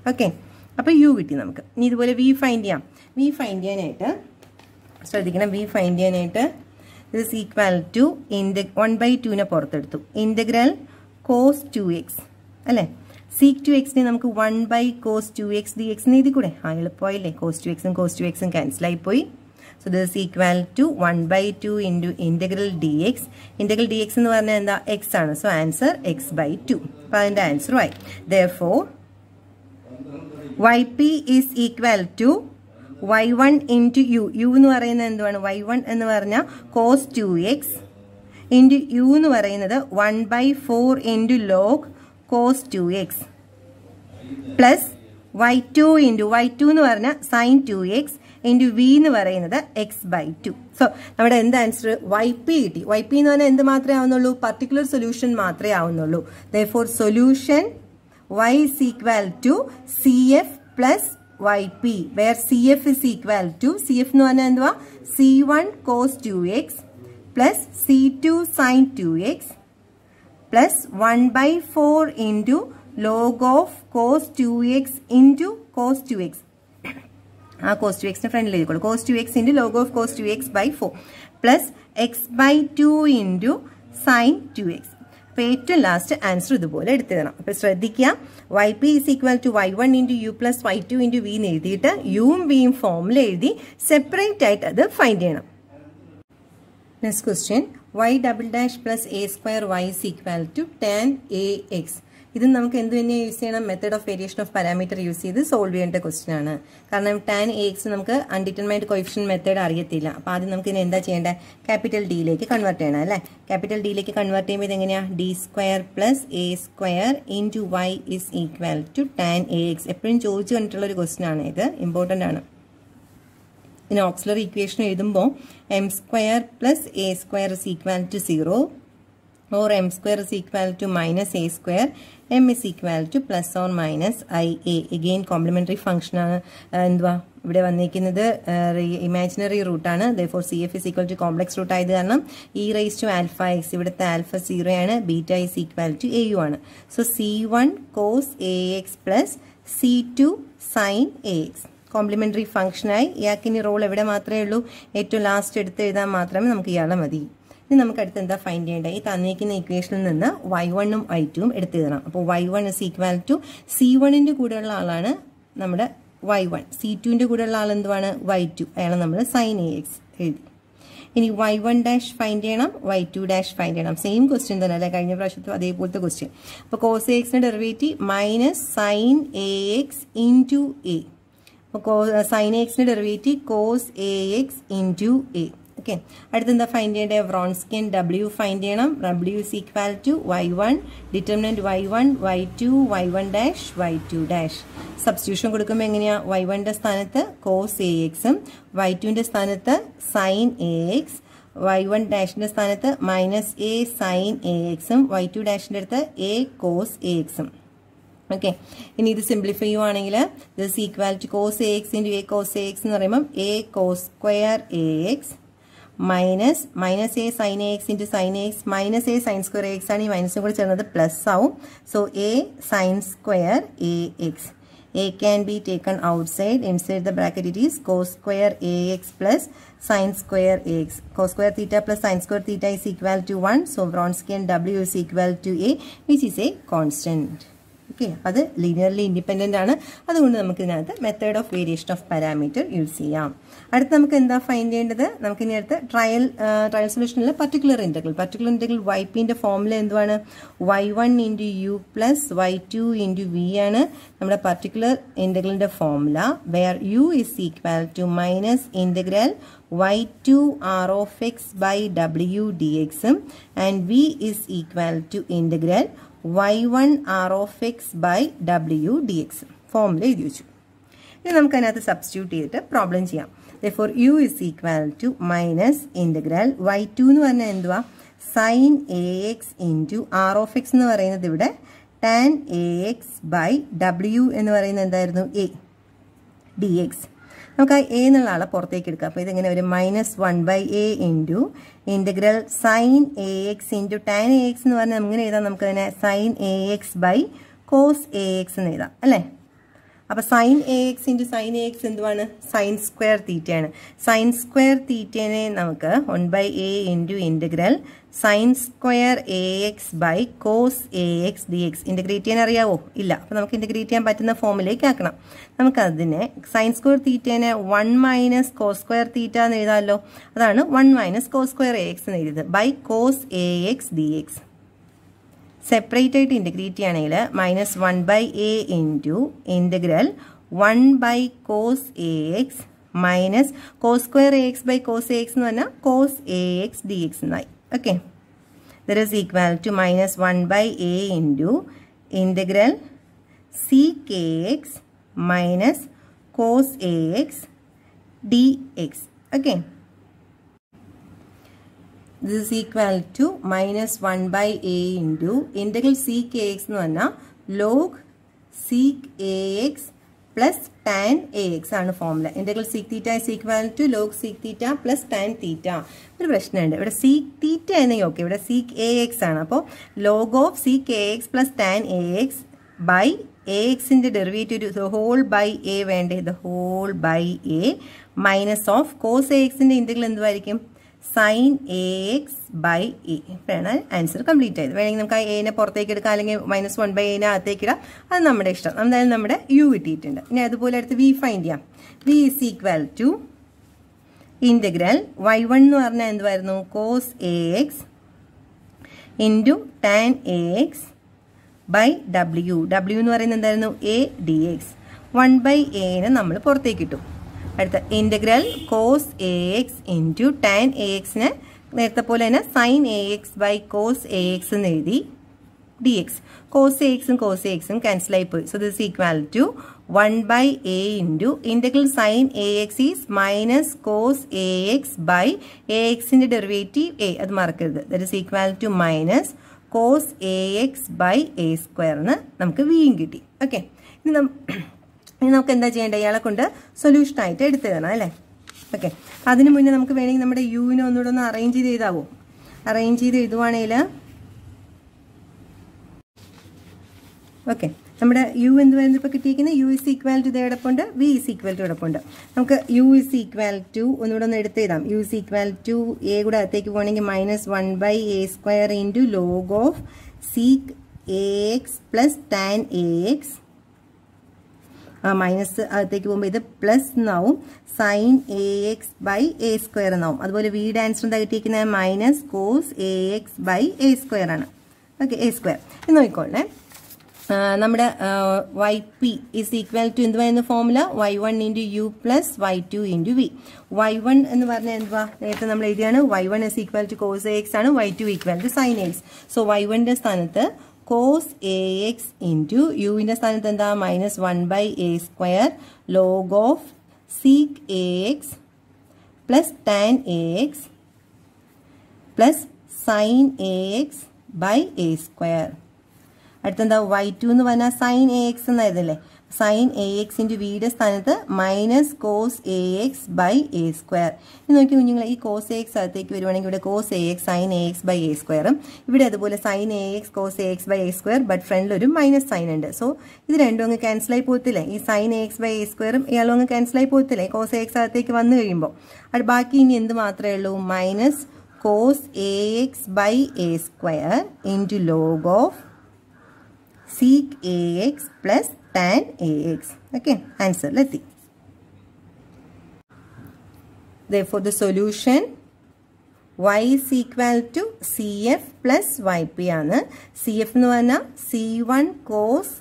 ഓക്കെ അപ്പോൾ യു കിട്ടി നമുക്ക്. ഇനി ഇതുപോലെ വി ഫൈൻഡ് ചെയ്യാം. വി ഫൈൻഡ് ചെയ്യാനായിട്ട് ശ്രദ്ധിക്കണം. വി ഫൈൻഡ് ചെയ്യാനായിട്ട് ഇസ് ഈക്വൽ ടു ഇൻഡ വൺ ബൈ ടുവിനെ പുറത്തെടുത്തു. ഇന്റഗ്രൽ കോസ് ടു എക്സ് അല്ലേ? സീക്ക് ടു എക്സിനെ നമുക്ക് one by cos two x d x എഴുതി കൂടെ ആ എളുപ്പമായില്ലേ? കോസ് ടു എക്സും കോസ് ടു എക്സും ക്യാൻസൽ ആയിപ്പോയി. So this equal to one by two into integral d x integral d x എന്ന് പറഞ്ഞാൽ എന്താ? എക്സ് ആണ്. So answer x by two അപ്പോൾ അതിന്റെ ആൻസറുമായി therefore y p is equal to y one into u u എന്ന് പറയുന്നത് എന്തുവാണ്? Y one എന്ന് പറഞ്ഞാൽ cos two x into u എന്ന് പറയുന്നത് one by four into log cos two x plus y two into y two എന്ന് പറഞ്ഞാൽ sine two x into v എന്ന് പറയുന്നത് എക്സ് ബൈ ടു സോ നമ്മുടെ എന്ത് ആൻസർ വൈ പി കിട്ടി. Y P എന്ന് പറഞ്ഞാൽ എന്ത് മാത്രമേ ആവുന്നുള്ളൂ? പർട്ടിക്കുലർ സൊല്യൂഷൻ മാത്രമേ ആവുന്നുള്ളൂ. Therefore solution y is equal to C F plus y p where C F is equal to C F എന്ന് പറഞ്ഞാൽ എന്തുവാ? C one cos two x plus C two sine two x plus one by four into log of cos two x into cos two x ആ cos two എക്സിന് ഫ്രണ്ടിൽ എഴുതിക്കോളൂ. Cos two x into log of cos two x by four plus x by two into sine two x അപ്പോൾ ഏറ്റവും last answer ഇതുപോലെ എടുത്തിടണം അപ്പൊ ശ്രദ്ധിക്കുക. Y p is equal to y one into u plus y two into v എന്ന് എഴുതിയിട്ട് യുവും വിയും ഫോമിൽ എഴുതി സെപ്പറേറ്റ് ആയിട്ട് അത് ഫൈൻഡ് ചെയ്യണം. Next question y double dash plus a square y is equal to ten a x ഇത് നമുക്ക് എന്ത് തന്നെ യൂസ് ചെയ്യണം? Method of variation of parameter use ചെയ്ത് സോൾവ് ചെയ്യേണ്ട ക്വസ്റ്റ്യൻ ആണ്. കാരണം ടാൻ എ എക്സ് നമുക്ക് അൺഡിറ്റർമൈൻഡ് കൊയിഫിഷ്യൻ മെത്തേഡ് അറിയത്തില്ല. അപ്പോൾ ആദ്യം നമുക്ക് ഇതിന് എന്താ ചെയ്യേണ്ടത് ക്യാപിറ്റൽ ഡിയിലേക്ക് കൺവേർട്ട് ചെയ്യണം അല്ലേ? ക്യാപിറ്റൽ ഡിയിലേക്ക് കൺവേർട്ട് ചെയ്യുമ്പോൾ ഇതെങ്ങനെയാണ് D square plus a square into y is equal to tan a x എപ്പോഴും ചോദിച്ചു കണ്ടിട്ടുള്ള ഒരു ക്വസ്റ്റ്യൻ ആണ് ഇത്. ഇമ്പോർട്ടന്റ് ആണ്. ഇനി ഓക്സിലറി ഇക്വേഷൻ എഴുതുമ്പോൾ m square plus a square is equal to zero or m square is equal to minus a square. m is equal to plus or minus i a. Again complementary function ആണ്. എന്തുവാ? ഇവിടെ വന്നിരിക്കുന്നത് imaginary റൂട്ടാണ് for C F is equal to complex root ആയത് കാരണം e raise to alpha x ഇവിടുത്തെ alpha zero ആണ്. Beta is equal to a u ആണ്. So C one cos a x plus C two sine a x complementary ഫംഗ്ഷനായി ഇയാൾക്ക് ഇനി role എവിടെ മാത്രമേ ഉള്ളൂ? ഏറ്റവും ലാസ്റ്റ് എടുത്ത് എഴുതാൻ മാത്രമേ നമുക്ക് ഇയാളെ മതി. ഇനി നമുക്ക് അടുത്ത് എന്താ ഫൈൻഡ് ചെയ്യേണ്ടത്? ഈ തന്നിരിക്കുന്ന ഇക്വേഷനിൽ നിന്ന് വൈ വണ്ണും ഐ ടുവും എടുത്ത് തരണം അപ്പോൾ y one is equal to C വണ്ണിന്റെ കൂടെയുള്ള ആളാണ് നമ്മുടെ വൈ വൺ സി ടുവിന്റെ കൂടെയുള്ള ആൾ എന്തുവാണ്? വൈ ടു അയാളെ നമ്മൾ സൈൻ എ എക്സ് എഴുതി. ഇനി വൈ വൺ ഡാഷ് ഫൈൻഡ് ചെയ്യണം വൈ ടു ഡാഷ് ഫൈൻഡ് ചെയ്യണം. സെയിം ക്വസ്റ്റ്യൻ തന്നെ അല്ലേ? കഴിഞ്ഞ പ്രാവശ്യത്തും അതേപോലത്തെ ക്വസ്റ്റ്യൻ അപ്പോൾ കോസ് എ എക്സിന്റെ derivative minus sine a x into a അപ്പോൾ സൈൻ എക്സിന്റെ derivative cos a x into a okay. അടുത്തെന്താ find ചെയ്യേണ്ടത് വ്രോൺസ്കിൻ ഡബ്ല്യു ഫൈൻഡ് ചെയ്യണം. W is equal to y one determinant y one y two y one dash y two dash substitution കൊടുക്കുമ്പോൾ എങ്ങനെയാണ് Y വണ്ണിന്റെ സ്ഥാനത്ത് cos a എക്സും y ടുവിന്റെ സ്ഥാനത്ത് sine a x y one ഡാഷിന്റെ സ്ഥാനത്ത് മൈനസ് എ സൈൻ എ എക്സും y two ഡാഷിന്റെ അടുത്ത് എ കോസ് എ എക്സും ഓക്കെ. ഇനി ഇത് സിംപ്ലിഫൈ ചെയ്യുവാണെങ്കിൽ this equal to cos a x into a cos a x എന്ന് പറയുമ്പം a cos square a x minus minus a sine a x into sine a x minus a sine square x ആണ് ഈ മൈനസും കൂടി ചേർന്നത് plus ആവും so a sine square a x a can be taken outside inside the bracket it is cos square ax plus sin square ax cos square theta plus sin square theta is equal to 1 so Wronskian w is equal to a which is a constant okay അത് linearly independent ആണ് അതുകൊണ്ട് നമുക്ക് ഇതിനകത്ത് method of variation of parameter use ചെയ്യാം അടുത്ത് നമുക്ക് എന്താ find ചെയ്യേണ്ടത്? നമുക്കിനി അടുത്ത് ട്രയൽ ട്രയൽ സൊല്യൂഷനിൽ particular integral particular integral y പിന്റെ ഫോമുല എന്തുവാണ്? Y one into u plus y two into v ആണ് നമ്മുടെ പർട്ടിക്കുലർ ഇന്റഗ്രലിന്റെ formula where u is equal to minus integral y two R of x by W d എക്സും and v is equal to integral y one R of x by W d എക്സും ഫോമിൽ എഴുതി വെച്ചു. ഇനി നമുക്ക് അതിനകത്ത് substitute ചെയ്തിട്ട് problem ചെയ്യാം. For u is equal to minus integral y two എന്ന് പറഞ്ഞാൽ എന്തുവാ? Sine a x into R of x എന്ന് പറയുന്നത് ഇവിടെ tan a x by W എന്ന് പറയുന്നത് എന്തായിരുന്നു? എ ഡി എക്സ് നമുക്ക് ആ എ എന്നുള്ള ആളെ പുറത്തേക്ക് എടുക്കാം. അപ്പോൾ ഇതിങ്ങനെ ഒരു minus one by a into integral sine a x into tan a x എന്ന് പറഞ്ഞാൽ എങ്ങനെ എഴുതാം? നമുക്ക് അതിനെ sine a x by cos a x എന്ന് എഴുതാം. അല്ലേ? അപ്പോൾ sine a x into sine a x എന്തുവാണ് സൈൻ സ്ക്വയർ തീറ്റയാണ് സൈൻ സ്ക്വയർ തീറ്റേനെ നമുക്ക് one by a into integral sine square a x by cos a x d x integrate ചെയ്യാൻ അറിയാവോ? ഇല്ല. അപ്പോൾ നമുക്ക് ഇന്റഗ്രേറ്റ് ചെയ്യാൻ പറ്റുന്ന ഫോമിലേക്ക് ആക്കണം. നമുക്കതിനെ sine square തീറ്റേനെ one minus cos square theta എന്ന് എഴുതാമല്ലോ. അതാണ് one minus cos square a x എന്ന് എഴുതിയത്. By cos a x d x separate ആയിട്ട് ഇന്റഗ്രേറ്റ് ചെയ്യുകയാണെങ്കിൽ minus one by a into integral one by cos a x minus cos square a x by cos a x എന്ന് പറഞ്ഞാൽ cos a x d x എന്നായി. Okay that is equal to minus one by a into integral sec x minus cos a x d x okay this is equal to minus 1 by a into integral sec ax എന്ന് പറഞ്ഞാൽ log sec a x plus tan a x ആണ് formula integral sec theta is equal to log sec theta plus tan theta ഒരു പ്രശ്നമുണ്ട്. ഇവിടെ sec തീറ്റ എന്നെങ്കിൽ okay ഇവിടെ seek A x ആണ്. അപ്പോൾ log of sec a x plus tan a x by a എക്സിന്റെ derivative the whole by a വേണ്ടേ? The whole by a minus of cos a എക്സിന്റെ integral എന്തുമായിരിക്കും sine a x by a ഇപ്പോഴാണ് answer complete ആയത്. വേണമെങ്കിൽ നമുക്ക് ആ എനെ പുറത്തേക്ക് എടുക്കാം അല്ലെങ്കിൽ മൈനസ് വൺ ബൈ എനെ അകത്തേക്ക് ഇടാം. അത് നമ്മുടെ ഇഷ്ടം. എന്തായാലും നമ്മുടെ യു കിട്ടിയിട്ടുണ്ട്. ഇനി അതുപോലെ അടുത്ത് വി ഫൈൻഡ് ചെയ്യാം. V is equal to integral y one എന്ന് പറഞ്ഞാൽ എന്തുമായിരുന്നു cos a x into tan a x by W W എന്ന് പറയുന്നത് എന്തായിരുന്നു? A d x one by എനെ നമ്മൾ പുറത്തേക്ക് ഇട്ടു. അടുത്ത integral cos a x into tan a എക്സിന് നേരത്തെ പോലെ തന്നെ sine a x by cos a x എന്ന് എഴുതി ഡി എക്സ് കോസ് എ എക്സും കോസ് എ എക്സും ക്യാൻസൽ ആയി പോയി. So this equal to one by a into integral sine a x is minus cos a x by a എക്സിന്റെ derivative A അത് മറക്കരുത്. That is equal to minus cos a x by a സ്ക്വയറിന് നമുക്ക് വിയും കിട്ടി. Okay ഇനി ഇനി നമുക്ക് എന്താ ചെയ്യേണ്ടത് ഇയാളെ കൊണ്ട് സൊല്യൂഷനായിട്ട് എടുത്തു തരണം അല്ലേ? ഓക്കെ അതിന് മുന്നേ നമുക്ക് വേണമെങ്കിൽ നമ്മുടെ യുവിനെ ഒന്നുകൂടെ ഒന്ന് അറേഞ്ച് ചെയ്ത് എഴുതാവോ? അറേഞ്ച് ചെയ്ത് എഴുതുവാണെങ്കിൽ ഓക്കെ നമ്മുടെ യു എന്ന് വരുന്നത് ഇപ്പോൾ കിട്ടിയിരിക്കുന്നത് യു ഇസ് ഈക്വൽ ടു ഇതോടൊപ്പമുണ്ട് വി ഇസ് ഈക്വൽ ടു ഇടപ്പുണ്ട് നമുക്ക് യു ഇസ് ഈക്വൽ ടു ഒന്നുകൂടെ ഒന്ന് എടുത്ത് എഴുതാം. U is equal to a കൂടെ അകത്തേക്ക് പോകണമെങ്കിൽ minus one by a square into log of sec a x plus tan a x minus അകത്തേക്ക് പോകുമ്പോൾ ഇത് പ്ലസ് എന്നാവും sine a x by a square എന്നാവും അതുപോലെ വീട് ആൻസർ എന്താ കിട്ടിയിരിക്കുന്നത് minus cos a x by a square ആണ്. ഓക്കെ എ സ്ക്വയർ ഇത് നോക്കിക്കോളേ നമ്മുടെ y p is equal to എന്തുവായിരുന്നു formula y one into u plus y two into v y one എന്ന് പറഞ്ഞാൽ എന്തുവാ? നേരത്തെ നമ്മൾ എഴുതിയാണ് y one is equal to cos x ആണ്. Y two equal to sine x so y വണ്ണിന്റെ സ്ഥാനത്ത് cos A x into യുവിന്റെ സ്ഥാനത്ത് എന്താ? Minus one by a square log of sec a x plus tan a x plus sine a x by a square അടുത്തെന്താ? Y two എന്ന് പറഞ്ഞാൽ sine A x എന്നായിരുന്നില്ലേ? Sine a എക്സിന്റെ വിയുടെ സ്ഥാനത്ത് minus cos a x by a square. ഇത് നോക്കി കുഞ്ഞുങ്ങൾ ഈ കോസ് എ എക്സ് അകത്തേക്ക് വരുവാണെങ്കിൽ ഇവിടെ cos a x sine a x by a സ്ക്വയറും ഇവിടെ അതുപോലെ sine a x cos a x by a square but ഫ്രണ്ടിൽ ഒരു മൈനസ് സൈൻ ഉണ്ട്. സോ ഇത് രണ്ടും അങ്ങ് ക്യാൻസൽ ആയി പോകത്തില്ലേ? ഈ sine a x by a സ്ക്വയറും ഇയാളും അങ്ങ് ക്യാൻസൽ ആയി പോകത്തില്ലേ? കോസ് എ എക്സ് അകത്തേക്ക് വന്നു കഴിയുമ്പോൾ. അത് ബാക്കി ഇനി എന്ത് മാത്രമേ ഉള്ളൂ? Minus cos a x by a square into log of sec a x plus tan ax. Okay, answer. Let's see. Therefore, the solution y is equal to cf plus yp ആണ് cf എന്ന് പറഞ്ഞാൽ c one cos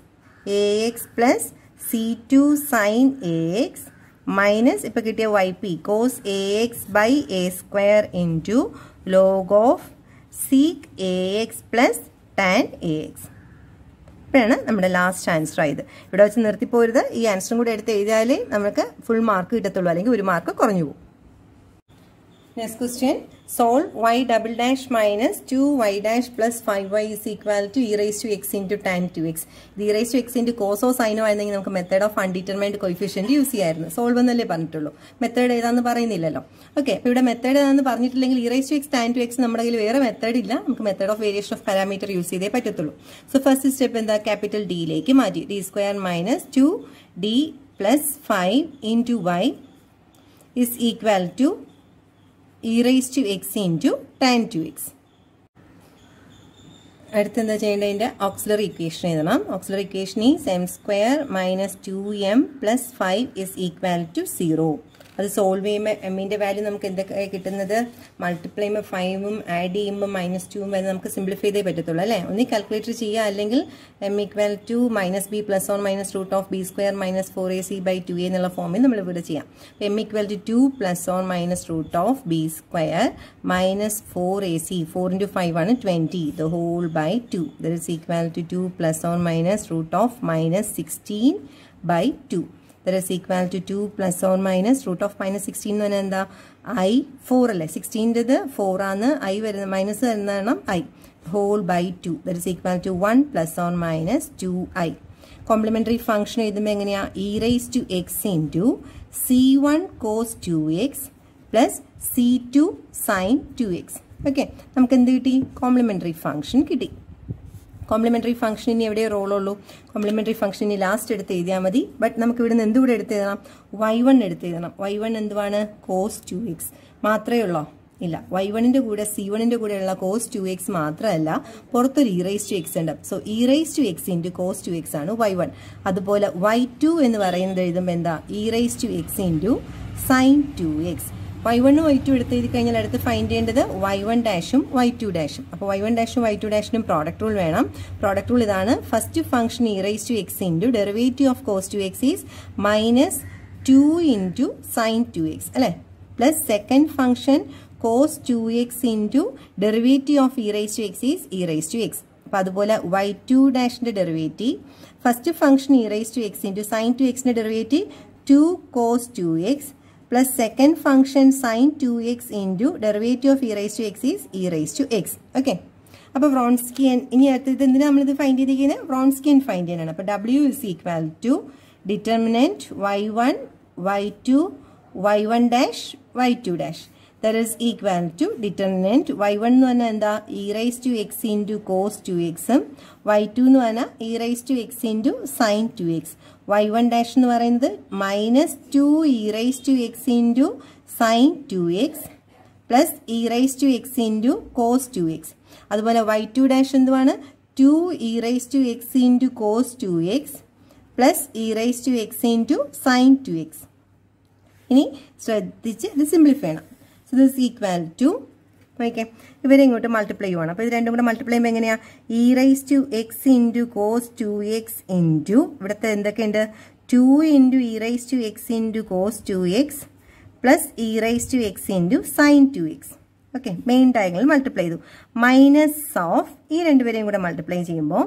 a x plus c two sine a x minus ഇപ്പം കിട്ടിയ y p cos a x by a square into log of sec a x plus tan a x ഇപ്പോഴാണ് നമ്മുടെ last answer ആയത്. ഇവിടെ വെച്ച് നിർത്തിപ്പോരുത്. ഈ ആൻസറും കൂടെ എടുത്ത് എഴുതിയാലേ നമുക്ക് ഫുൾ മാർക്ക് കിട്ടത്തുള്ളൂ. അല്ലെങ്കിൽ ഒരു മാർക്ക് കുറഞ്ഞു പോകും. Solve y double dash minus two y dash plus five y is equal to e raise to x into tan two x ഇത് e raise to x into കോസോ സൈനോ ആയിരുന്നെങ്കിൽ നമുക്ക് method of undetermined coefficient use ചെയ്യായിരുന്നു. Solve എന്നല്ലേ പറഞ്ഞിട്ടുള്ളൂ. Method ഏതാന്ന് പറയുന്നില്ലല്ലോ. Okay അപ്പോൾ ഇവിടെ മെത്തേഡ് ഏതാന്ന് പറഞ്ഞിട്ടില്ലെങ്കിൽ e raise to x tan two x നമ്മുടെ കയ്യിൽ വേറെ മെത്തേഡ് ഇല്ല. നമുക്ക് method of variation of parameter use ചെയ്തേ പറ്റത്തുള്ളൂ. സോ ഫസ്റ്റ് സ്റ്റെപ്പ് എന്താ? ക്യാപിറ്റൽ ഡിയിലേക്ക് മാറ്റി. D square minus two D plus five into y is equal to e raise to x into tan two x അടുത്തെന്താ ചെയ്യേണ്ടതിന്റെ auxiliary equation എഴുതണം. Auxiliary equation is m square minus two m plus five is equal to zero അത് solve ചെയ്യുമ്പോൾ എമ്മിന്റെ value നമുക്ക് എന്തൊക്കെ കിട്ടുന്നത്? Multiply ചെയ്യുമ്പോൾ ഫൈവും ആഡ് ചെയ്യുമ്പോൾ മൈനസ് ടുവും വരെ നമുക്ക് സിംപ്ലിഫൈ ചെയ്തേ പറ്റത്തുള്ളൂ അല്ലേ? ഒന്ന് കാൽക്കുലേറ്റർ ചെയ്യുക അല്ലെങ്കിൽ m equal to minus b plus or minus root of b square minus four a c by two എന്നുള്ള ഫോമിൽ നമ്മൾ ഇവിടെ ചെയ്യാം. M equal to two plus or minus root of b square minus four a c four into five ആണ് twenty the whole by two that is equal to two plus or minus root of minus sixteen by two that is equal to two plus or minus root of minus sixteen എന്ന് പറഞ്ഞാൽ എന്താ? I four അല്ലേ? സിക്സ്റ്റീന്റെത് ആണ് I വരുന്ന minus വരുന്നതാണ് i whole by two that is equal to one plus or minus two i complementary function എഴുതുമ്പോൾ എങ്ങനെയാ? E raise to x into c one cos two x plus c two sine two x okay നമുക്ക് എന്ത് കിട്ടി? Complementary function കിട്ടി. Complementary function ഇനി എവിടെ റോളുള്ളൂ. Complementary function ഇനി ലാസ്റ്റ് എടുത്ത് എഴുതിയാൽ മതി. ബട്ട് നമുക്ക് ഇവിടെ നിന്ന് എന്തുകൂടെ എടുത്ത് എഴുതണം? വൈ വൺ എടുത്ത് എഴുതണം. വൈ വൺ എന്തുവാണ്? കോസ് ടു എക്സ് മാത്രമേ ഉള്ളോ? ഇല്ല. വൈ വണ്ണിന്റെ കൂടെ സി വണ്ണിന്റെ കൂടെയുള്ള കോസ് ടു എക്സ് മാത്രമല്ല. പുറത്തൊരു ഇറേസ് ടു എക്സ് ഉണ്ട്. So e raise to x into cos two x ആണ് വൈ വൺ അതുപോലെ വൈ ടു എന്ന് പറയുന്നത് എഴുതുമ്പോൾ എന്താ? E raise to x into sine two x y വണ്ണും വൈ ടു എടുത്ത് എഴുതി കഴിഞ്ഞാൽ അടുത്ത് ഫൈൻഡ് ചെയ്യേണ്ടത് വൈ വൺ ഡാഷും വൈ ടു ഡാഷും അപ്പോൾ വൈ വൺ ഡാഷും വൈ ടു ഡാഷിനും പ്രോഡക്റ്റ് റൂൾ വേണം. പ്രോഡക്റ്റ് റൂൾ ഇതാണ് first function e raise to x into derivative of cos two x is minus two into sine two x അല്ലേ? Plus second function cos two x into derivative of e raise to x is e raise to x അപ്പോൾ അതുപോലെ y two ഡാഷിന്റെ derivative first function e raise to x into sine two എക്സിന്റെ derivative two cos two x plus second function sine two x into derivative of e raise to x is e raise to x okay അപ്പോൾ Wronskian ഇനി അടുത്തത് എന്തിനാണ് നമ്മളിത് find ചെയ്തിരിക്കുന്നത് Wronskian find ചെയ്യാനാണ് അപ്പോൾ W is equal to determinant y one y two y one dash y two dash there is equal to determinant y one എന്ന് പറഞ്ഞാൽ എന്താ? E raise to x into cos two എക്സും y two എന്ന് പറഞ്ഞാൽ e raise to x into sine two x y one dash എന്ന് പറയുന്നത് minus two e raise to x into sine two x plus e raise to x into cos two x അതുപോലെ y two dash എന്തുവാണ്? Two e raise to x into cos two x plus e raise to x into sine two x ഇനി ശ്രദ്ധിച്ച് ഇത് simplify ചെയ്യണം. So this equal to okay ഇവരെ ഇങ്ങോട്ട് multiply ചെയ്യുവാണ്. അപ്പോൾ ഇത് രണ്ടും കൂടെ മൾട്ടിപ്ലൈ ചെയ്യുമ്പോൾ എങ്ങനെയാ? E raise to x into cos two x into ഇവിടുത്തെ എന്തൊക്കെയുണ്ട്? Two into e raise to x into cos two x plus e raise to x into sine two x okay main diagonal multiply ചെയ്തു. Minus of ഈ രണ്ടുപേരെയും കൂടെ multiply ചെയ്യുമ്പോൾ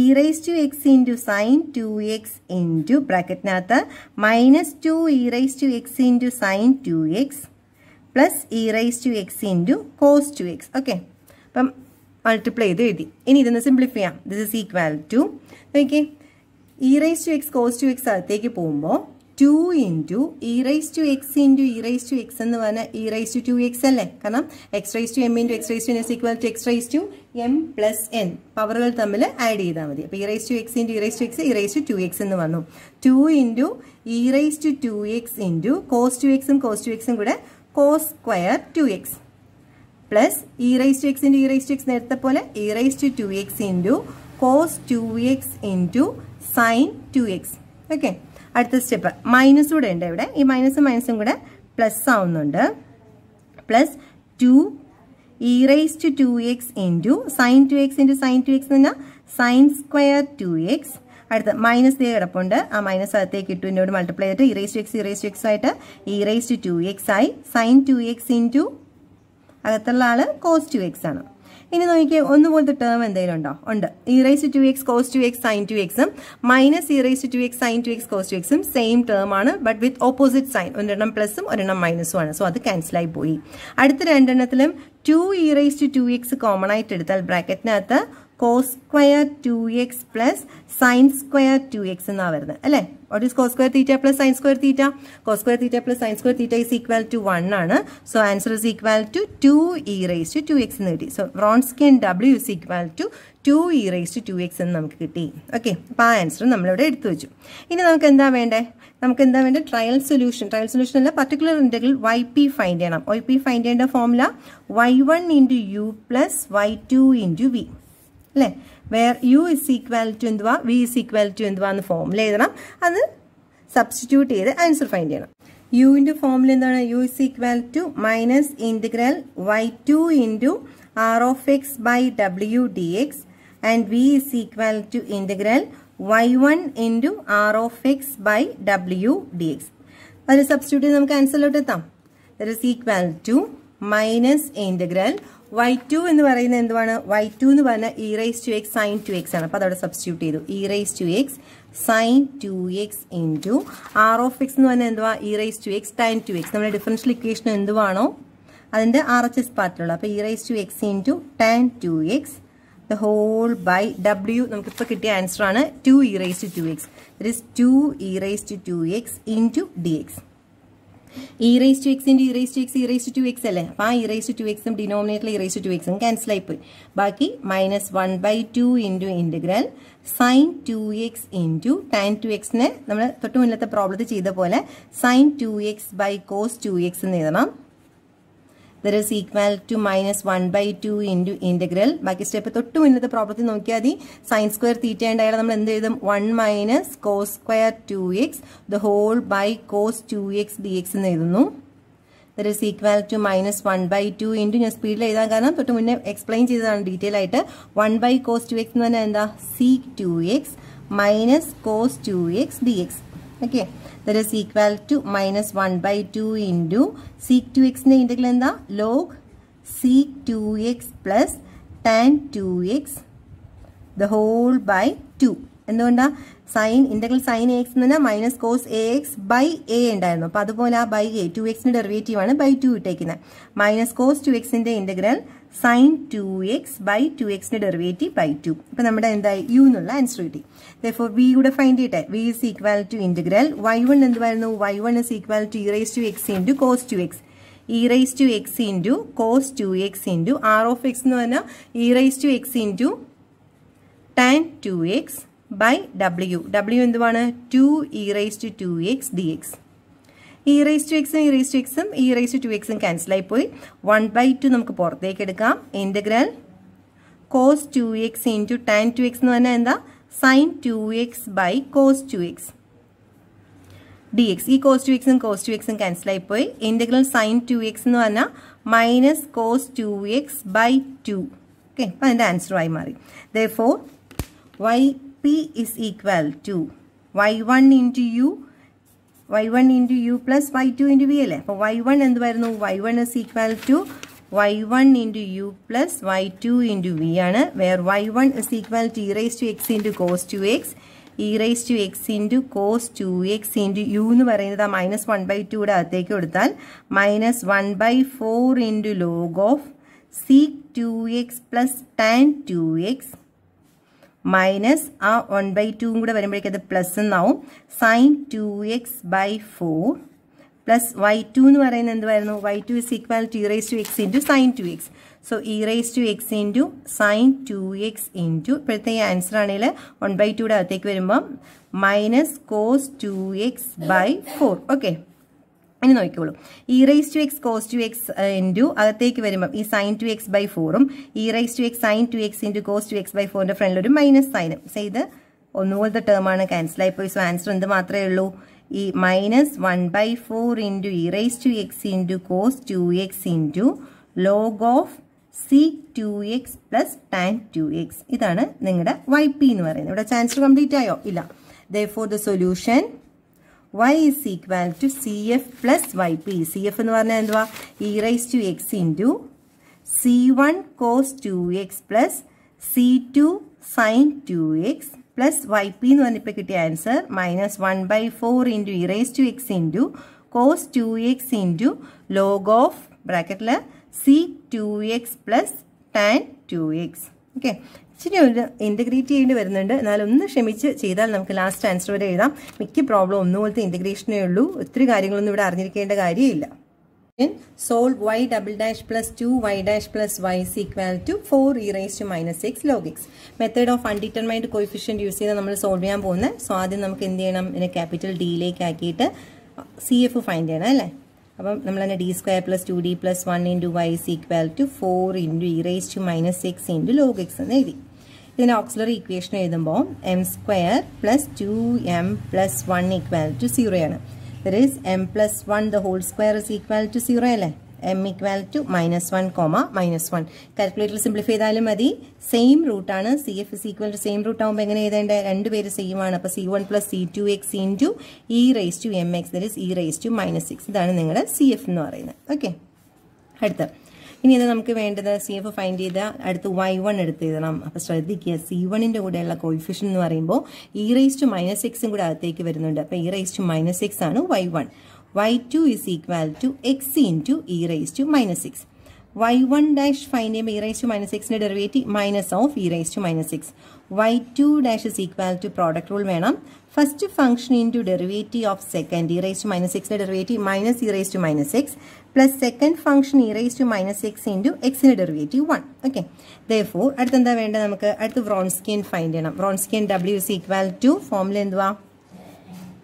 e raise to x into sine two x into ബ്രാക്കറ്റിനകത്ത് minus two e raise to x into sine two x plus e raise to x into cos two x okay അപ്പം multiply ചെയ്ത് എഴുതി ഇനി ഇതൊന്ന് simplify ചെയ്യാം this is equal to നോക്കിയേ e raise to x cos two x അകത്തേക്ക് പോകുമ്പോൾ two into e raise to x into e raise to x എന്ന് പറഞ്ഞാൽ e raise to two x അല്ലേ കാരണം x raise to m into x raise to n is equal to x raise to m plus n പവറുകൾ തമ്മിൽ add ചെയ്താൽ മതി അപ്പോൾ e raise to x into e raise to x e raise to two x എന്ന് വന്നു two into e raise to two x into cos two എക്സും cos two എക്സും കൂടെ cos square two x. Plus e raise to x into e raise to x നേരത്തെ പോലെ e raise to two x into cos two x into sine two x okay അടുത്ത step minus കൂടെ ഉണ്ട് ഇവിടെ. ഈ മൈനസും മൈനസും കൂടെ പ്ലസ് ആവുന്നുണ്ട്. Plus two e raise to two x into sine two x into sine two x എന്ന് പറഞ്ഞാൽ സൈൻ സ്ക്വയർ ടു എക്സ് അടുത്ത മൈനസ് ദേ കിടപ്പുണ്ട്. ആ മൈനസ് അകത്തേക്ക് ഇട്ടു. എന്നോട് മൾട്ടിപ്ലൈ ചെയ്തിട്ട് e raise to x e raise to x ആയിട്ട് e raise to two x ആയി സൈൻ ടു എക്സ് ഇന്റു അകത്തുള്ള ആൾ കോസ് ടു എക്സ് ആണ്. ഇനി നോക്കിയേ ഒന്നുപോലത്തെ ടേം എന്തെങ്കിലും ഉണ്ടോ? ഉണ്ട്. E raise to x cos two x sine two എക്സും minus e raise to x sine two x cos two എക്സും സെയിം ടേം ആണ് ബട്ട് വിത്ത് ഓപ്പോസിറ്റ് സൈൻ ഒരെണ്ണം പ്ലസും ഒരെണ്ണം മൈനസും ആണ്. സോ അത് ക്യാൻസൽ ആയി പോയി. അടുത്ത രണ്ടെണ്ണത്തിലും two e raise to two x common ആയിട്ട് എടുത്താൽ ബ്രാക്കറ്റിനകത്ത് cos square two x plus sine square two x എന്നാണ് വരുന്നത്. അല്ലേ? What is cos square theta plus sine square theta cos square theta plus sine square theta is equal to one ആണ്. So answer is equal to two e raise to two x എന്ന് കിട്ടി. So Wronskian W is equal to two e raise to two x എന്ന് നമുക്ക് കിട്ടി. Okay അപ്പോൾ ആ answer നമ്മളിവിടെ എടുത്തു വെച്ചു. ഇനി നമുക്ക് എന്താ വേണ്ടേ? നമുക്ക് എന്താ വേണ്ടത് ട്രയൽ സൊല്യൂഷൻ ട്രയൽ സൊല്യൂഷൻ അല്ല particular integral y p find ചെയ്യണം. വൈ പി ഫൈൻഡ് ചെയ്യേണ്ട formula y one into u plus y two into v അല്ലേ? Where u is equal to എന്തുവാ? വി ഇസ് ഈക്വൽ ടു എന്തുവാ എന്ന് ഫോമിൽ എഴുതണം. അത് സബ്സ്റ്റിറ്റ്യൂട്ട് ചെയ്ത് ആൻസർ ഫൈൻഡ് ചെയ്യണം. യുവിന്റെ ഫോമിൽ എന്താണ് u is equal to minus integral y two into R of x by W d x and v is equal to integral y one into R of x by W d x അതിൽ substitute ചെയ്ത് നമുക്ക് ആൻസറിലോട്ട് എത്താം. That is equal to minus integral y two എന്ന് പറയുന്ന എന്തുവാണ്? Y two എന്ന് പറഞ്ഞാൽ e raise to x sine two x ആണ്. അപ്പോൾ അതവിടെ സബ്സ്റ്റിറ്റ്യൂട്ട് ചെയ്തു. E raise to x sine two x into R of x എന്ന് പറഞ്ഞാൽ എന്തുവാ? E raise to x tan two x നമ്മുടെ ഡിഫറൻഷ്യൽ ഇക്വേഷൻ എന്തുവാണോ? അതിന്റെ ആർ എച്ച് എസ് പാർട്ടിലുള്ള അപ്പോൾ e raise to x into tan two x the whole by W നമുക്കിപ്പോൾ കിട്ടിയ ആൻസർ ആണ് two e raise to two x that is two e raise to two x into d x e raise to x into e raise to x e raise to x അല്ലേ? അപ്പോൾ ആ e raise to എക്സും ഡിനോമിനേറ്ററിൽ e raise to എക്സും cancel ആയിപ്പോയി ബാക്കി minus one by two into integral sine two x into tan two എക്സിനെ നമ്മൾ തൊട്ട് മുന്നത്തെ പ്രോബ്ലത്തിൽ ചെയ്ത പോലെ sine two x by cos two x എന്ന് എഴുതണം. There is equal to minus one by two into integral ബാക്കി സ്റ്റെപ്പ് തൊട്ട് മുന്നത്തെ പ്രോബ്ലത്തിൽ നോക്കിയാൽ മതി. സൈൻ സ്ക്വയർ തീറ്റ ഉണ്ടായാലും നമ്മൾ എന്ത് എഴുതും? One minus cos square two x the whole by cos two x d x എന്ന് എഴുതുന്നു. There is equal to minus one by two into ഞാൻ സ്പീഡിൽ എഴുതാൻ കാരണം തൊട്ട് മുന്നേ എക്സ്പ്ലെയിൻ ചെയ്തതാണ് ഡീറ്റെയിൽ ആയിട്ട്. One by cos two x എന്ന് പറഞ്ഞാൽ എന്താ? Sec two x minus cos two x d x okay that is equal to minus one by two into sec two എക്സിന്റെ ഇന്റഗ്രൽ എന്താ? Log sec two x plus tan two x the whole by two എന്തുകൊണ്ടാ? Sine integral sine x എന്ന് പറഞ്ഞാൽ minus cos a x by a ഉണ്ടായിരുന്നു. അപ്പോൾ അതുപോലെ ആ by a two എക്സിന്റെ ഡെറിവേറ്റീവ് ആണ് ബൈ ടു ഇട്ടേക്കുന്നത് മൈനസ് കോസ് ടു എക്സിന്റെ integral sine two x by two എക്സിന്റെ ഡെറിവേറ്റീവ് ബൈ ടു ഇപ്പം നമ്മുടെ എന്തായി? യു എന്നുള്ള ആൻസർ കിട്ടി. ഇപ്പോൾ വി കൂടെ ഫൈൻഡ് ചെയ്യട്ടെ. V is equal to integral y one എന്തുവായിരുന്നു y one is equal to e raise to x into cos two x e raise to x into cos two x into R of x എന്ന് പറഞ്ഞാൽ e raise to x into tan two x by W W എന്തുവാണ്? Two e raise to two x d x e raise to x e raise to എക്സും e raise to to എക്സും cancel ആയിപ്പോയി one by two നമുക്ക് പുറത്തേക്ക് എടുക്കാം. Integral cos two x into tan two x എന്ന് പറഞ്ഞാൽ എന്താ? Sine two x by cos two x d x ഈ കോസ് ടു എക്സും കോസ് ടു എക്സും ക്യാൻസൽ ആയിപ്പോയി ഇന്റഗ്രൽ സൈൻ ടു എക്സ് എന്ന് പറഞ്ഞാൽ minus cos two x by two okay അപ്പം അതിന്റെ ആൻസറുമായി മാറി. Therefore y two y one into u y one into u plus y two into v അല്ലേ? അപ്പോൾ വൈ വൺ വരുന്നു? Y one is equal to y one into u plus y two into v ആണ്. Y one is equal to e raise to x into cos two x e raise to x into cos two x into u എന്ന് പറയുന്നത് ആ minus one by ടുയുടെ അകത്തേക്ക് കൊടുത്താൽ minus one by four into log of sec two x plus tan two x minus ആ one by ടൂവും കൂടെ വരുമ്പോഴേക്കും അത് പ്ലസ് എന്നാവും. Sine two x by four plus y two എന്ന് പറയുന്നത് എന്തുവായിരുന്നു? Y two is equal to e raise to x into sine two x so e raise to x into sine two x into ഇപ്പോഴത്തെ ഈ answer ആണെങ്കിൽ one by ടുയുടെ അകത്തേക്ക് വരുമ്പം minus cos two x by four okay ഇനി നോക്കിക്കോളൂ. E raise to x cos two x into അകത്തേക്ക് വരുമ്പം ഈ സൈൻ ടു എക്സ് ബൈ ഫോറും e raise to x sine two x into cos two x by ഫോറിന്റെ ഫ്രണ്ടിൽ ഒരു minus സൈനും സോ ഇത് ഒന്നുപോലത്തെ ടേമാണ് ക്യാൻസൽ പോയി. സോ ആൻസർ എന്ത് മാത്രമേ ഉള്ളൂ? ഈ minus one by four into e raise to x into cos two x into log of sec two x plus tan two x ഇതാണ് നിങ്ങളുടെ വൈ പി എന്ന് പറയുന്നത്. ഇവിടെ ചാൻസർ കംപ്ലീറ്റ് ആയോ? ഇല്ല. Therefore the solution y is equal to cf plus yp. cf എന്ന് പറഞ്ഞാൽ എന്തുവാ? E raise to x into c one cos two x plus c two sine two x plus y p എന്ന് പറഞ്ഞപ്പോൾ കിട്ടിയ answer minus one by four into e raise to x into cos two x into log of ബ്രാക്കറ്റിൽ sec two x plus tan two x okay ഇച്ചിരി ഒരു integrate ചെയ്യേണ്ടി വരുന്നുണ്ട്. എന്നാലും ഒന്ന് ക്ഷമിച്ച് ചെയ്താൽ നമുക്ക് ലാസ്റ്റ് ആൻസർ വരെ എഴുതാം. മിക്ക പ്രോബ്ലം ഒന്നുപോലത്തെ ഇന്റഗ്രേഷനേ ഉള്ളൂ. ഒത്തിരി കാര്യങ്ങളൊന്നും ഇവിടെ അറിഞ്ഞിരിക്കേണ്ട കാര്യമില്ല. Solve y double dash plus two y dash plus y is equal to four e raise to minus x log x x method of undetermined coefficient use ചെയ്ത് നമ്മൾ സോൾവ് ചെയ്യാൻ പോകുന്നത് സോ ആദ്യം നമുക്ക് എന്ത് ചെയ്യണം? ഇതിനെ ക്യാപിറ്റൽ ഡിയിലേക്ക് ആക്കിയിട്ട് സി എഫ് ഫൈൻഡ് ചെയ്യണം അല്ലേ? അപ്പം നമ്മൾ തന്നെ d square plus two d plus one into y is equal to four into e raise to minus x into log x എന്ന് എഴുതി. ഇതിന് ഓക്സിലറി ഇക്വേഷൻ എഴുതുമ്പോൾ m square plus two m plus one equal to zero ആണ്. That m plus one the whole square is equal to zero അല്ലേ? M equal to minus one comma minus one calculator simplify ചെയ്താലും മതി. Same റൂട്ടാണ് c f is equal to same root ആകുമ്പോൾ എങ്ങനെ എഴുതേണ്ടത് രണ്ട് പേര് സെയിം ആണ്. അപ്പോൾ c one plus c two x into e raise to m x that e raise to minus x ഇതാണ് നിങ്ങളുടെ സി എഫ് എന്ന് പറയുന്നത്. ഓക്കെ അടുത്ത. ഇനി ഇത് നമുക്ക് വേണ്ടത് സി എഫ് ഫൈൻഡ് ചെയ്ത അടുത്ത് വൈ വൺ എടുത്ത് എഴുതണം. അപ്പോൾ ശ്രദ്ധിക്കുക സി വണ്ണിന്റെ കൂടെയുള്ള കോയിഫിഷ്യൻ എന്ന് പറയുമ്പോൾ ഇ റേസ് ടു മൈനസ് സിക്സും കൂടെ അകത്തേക്ക് വരുന്നുണ്ട്. അപ്പോൾ e raise to minus x ആണ് y one y two is equal to x into e raise to minus x y one dash find ചെയ്യുമ്പോൾ e raise to minus സിക്സിന്റെ derivative minus of e raise to minus x y two dash is equal to product rule വേണം. First function into derivative of second e raise to minus സിക്സിന്റെ derivative minus e raise to minus x plus second function e raise to minus x into എക്സിന്റെ derivative one okay ദോർ അടുത്ത് എന്താ വേണ്ടത് നമുക്ക്? അടുത്ത് Wronskian find ചെയ്യണം. Wronskian W is equal to ഫോമിൽ എന്തുവാ?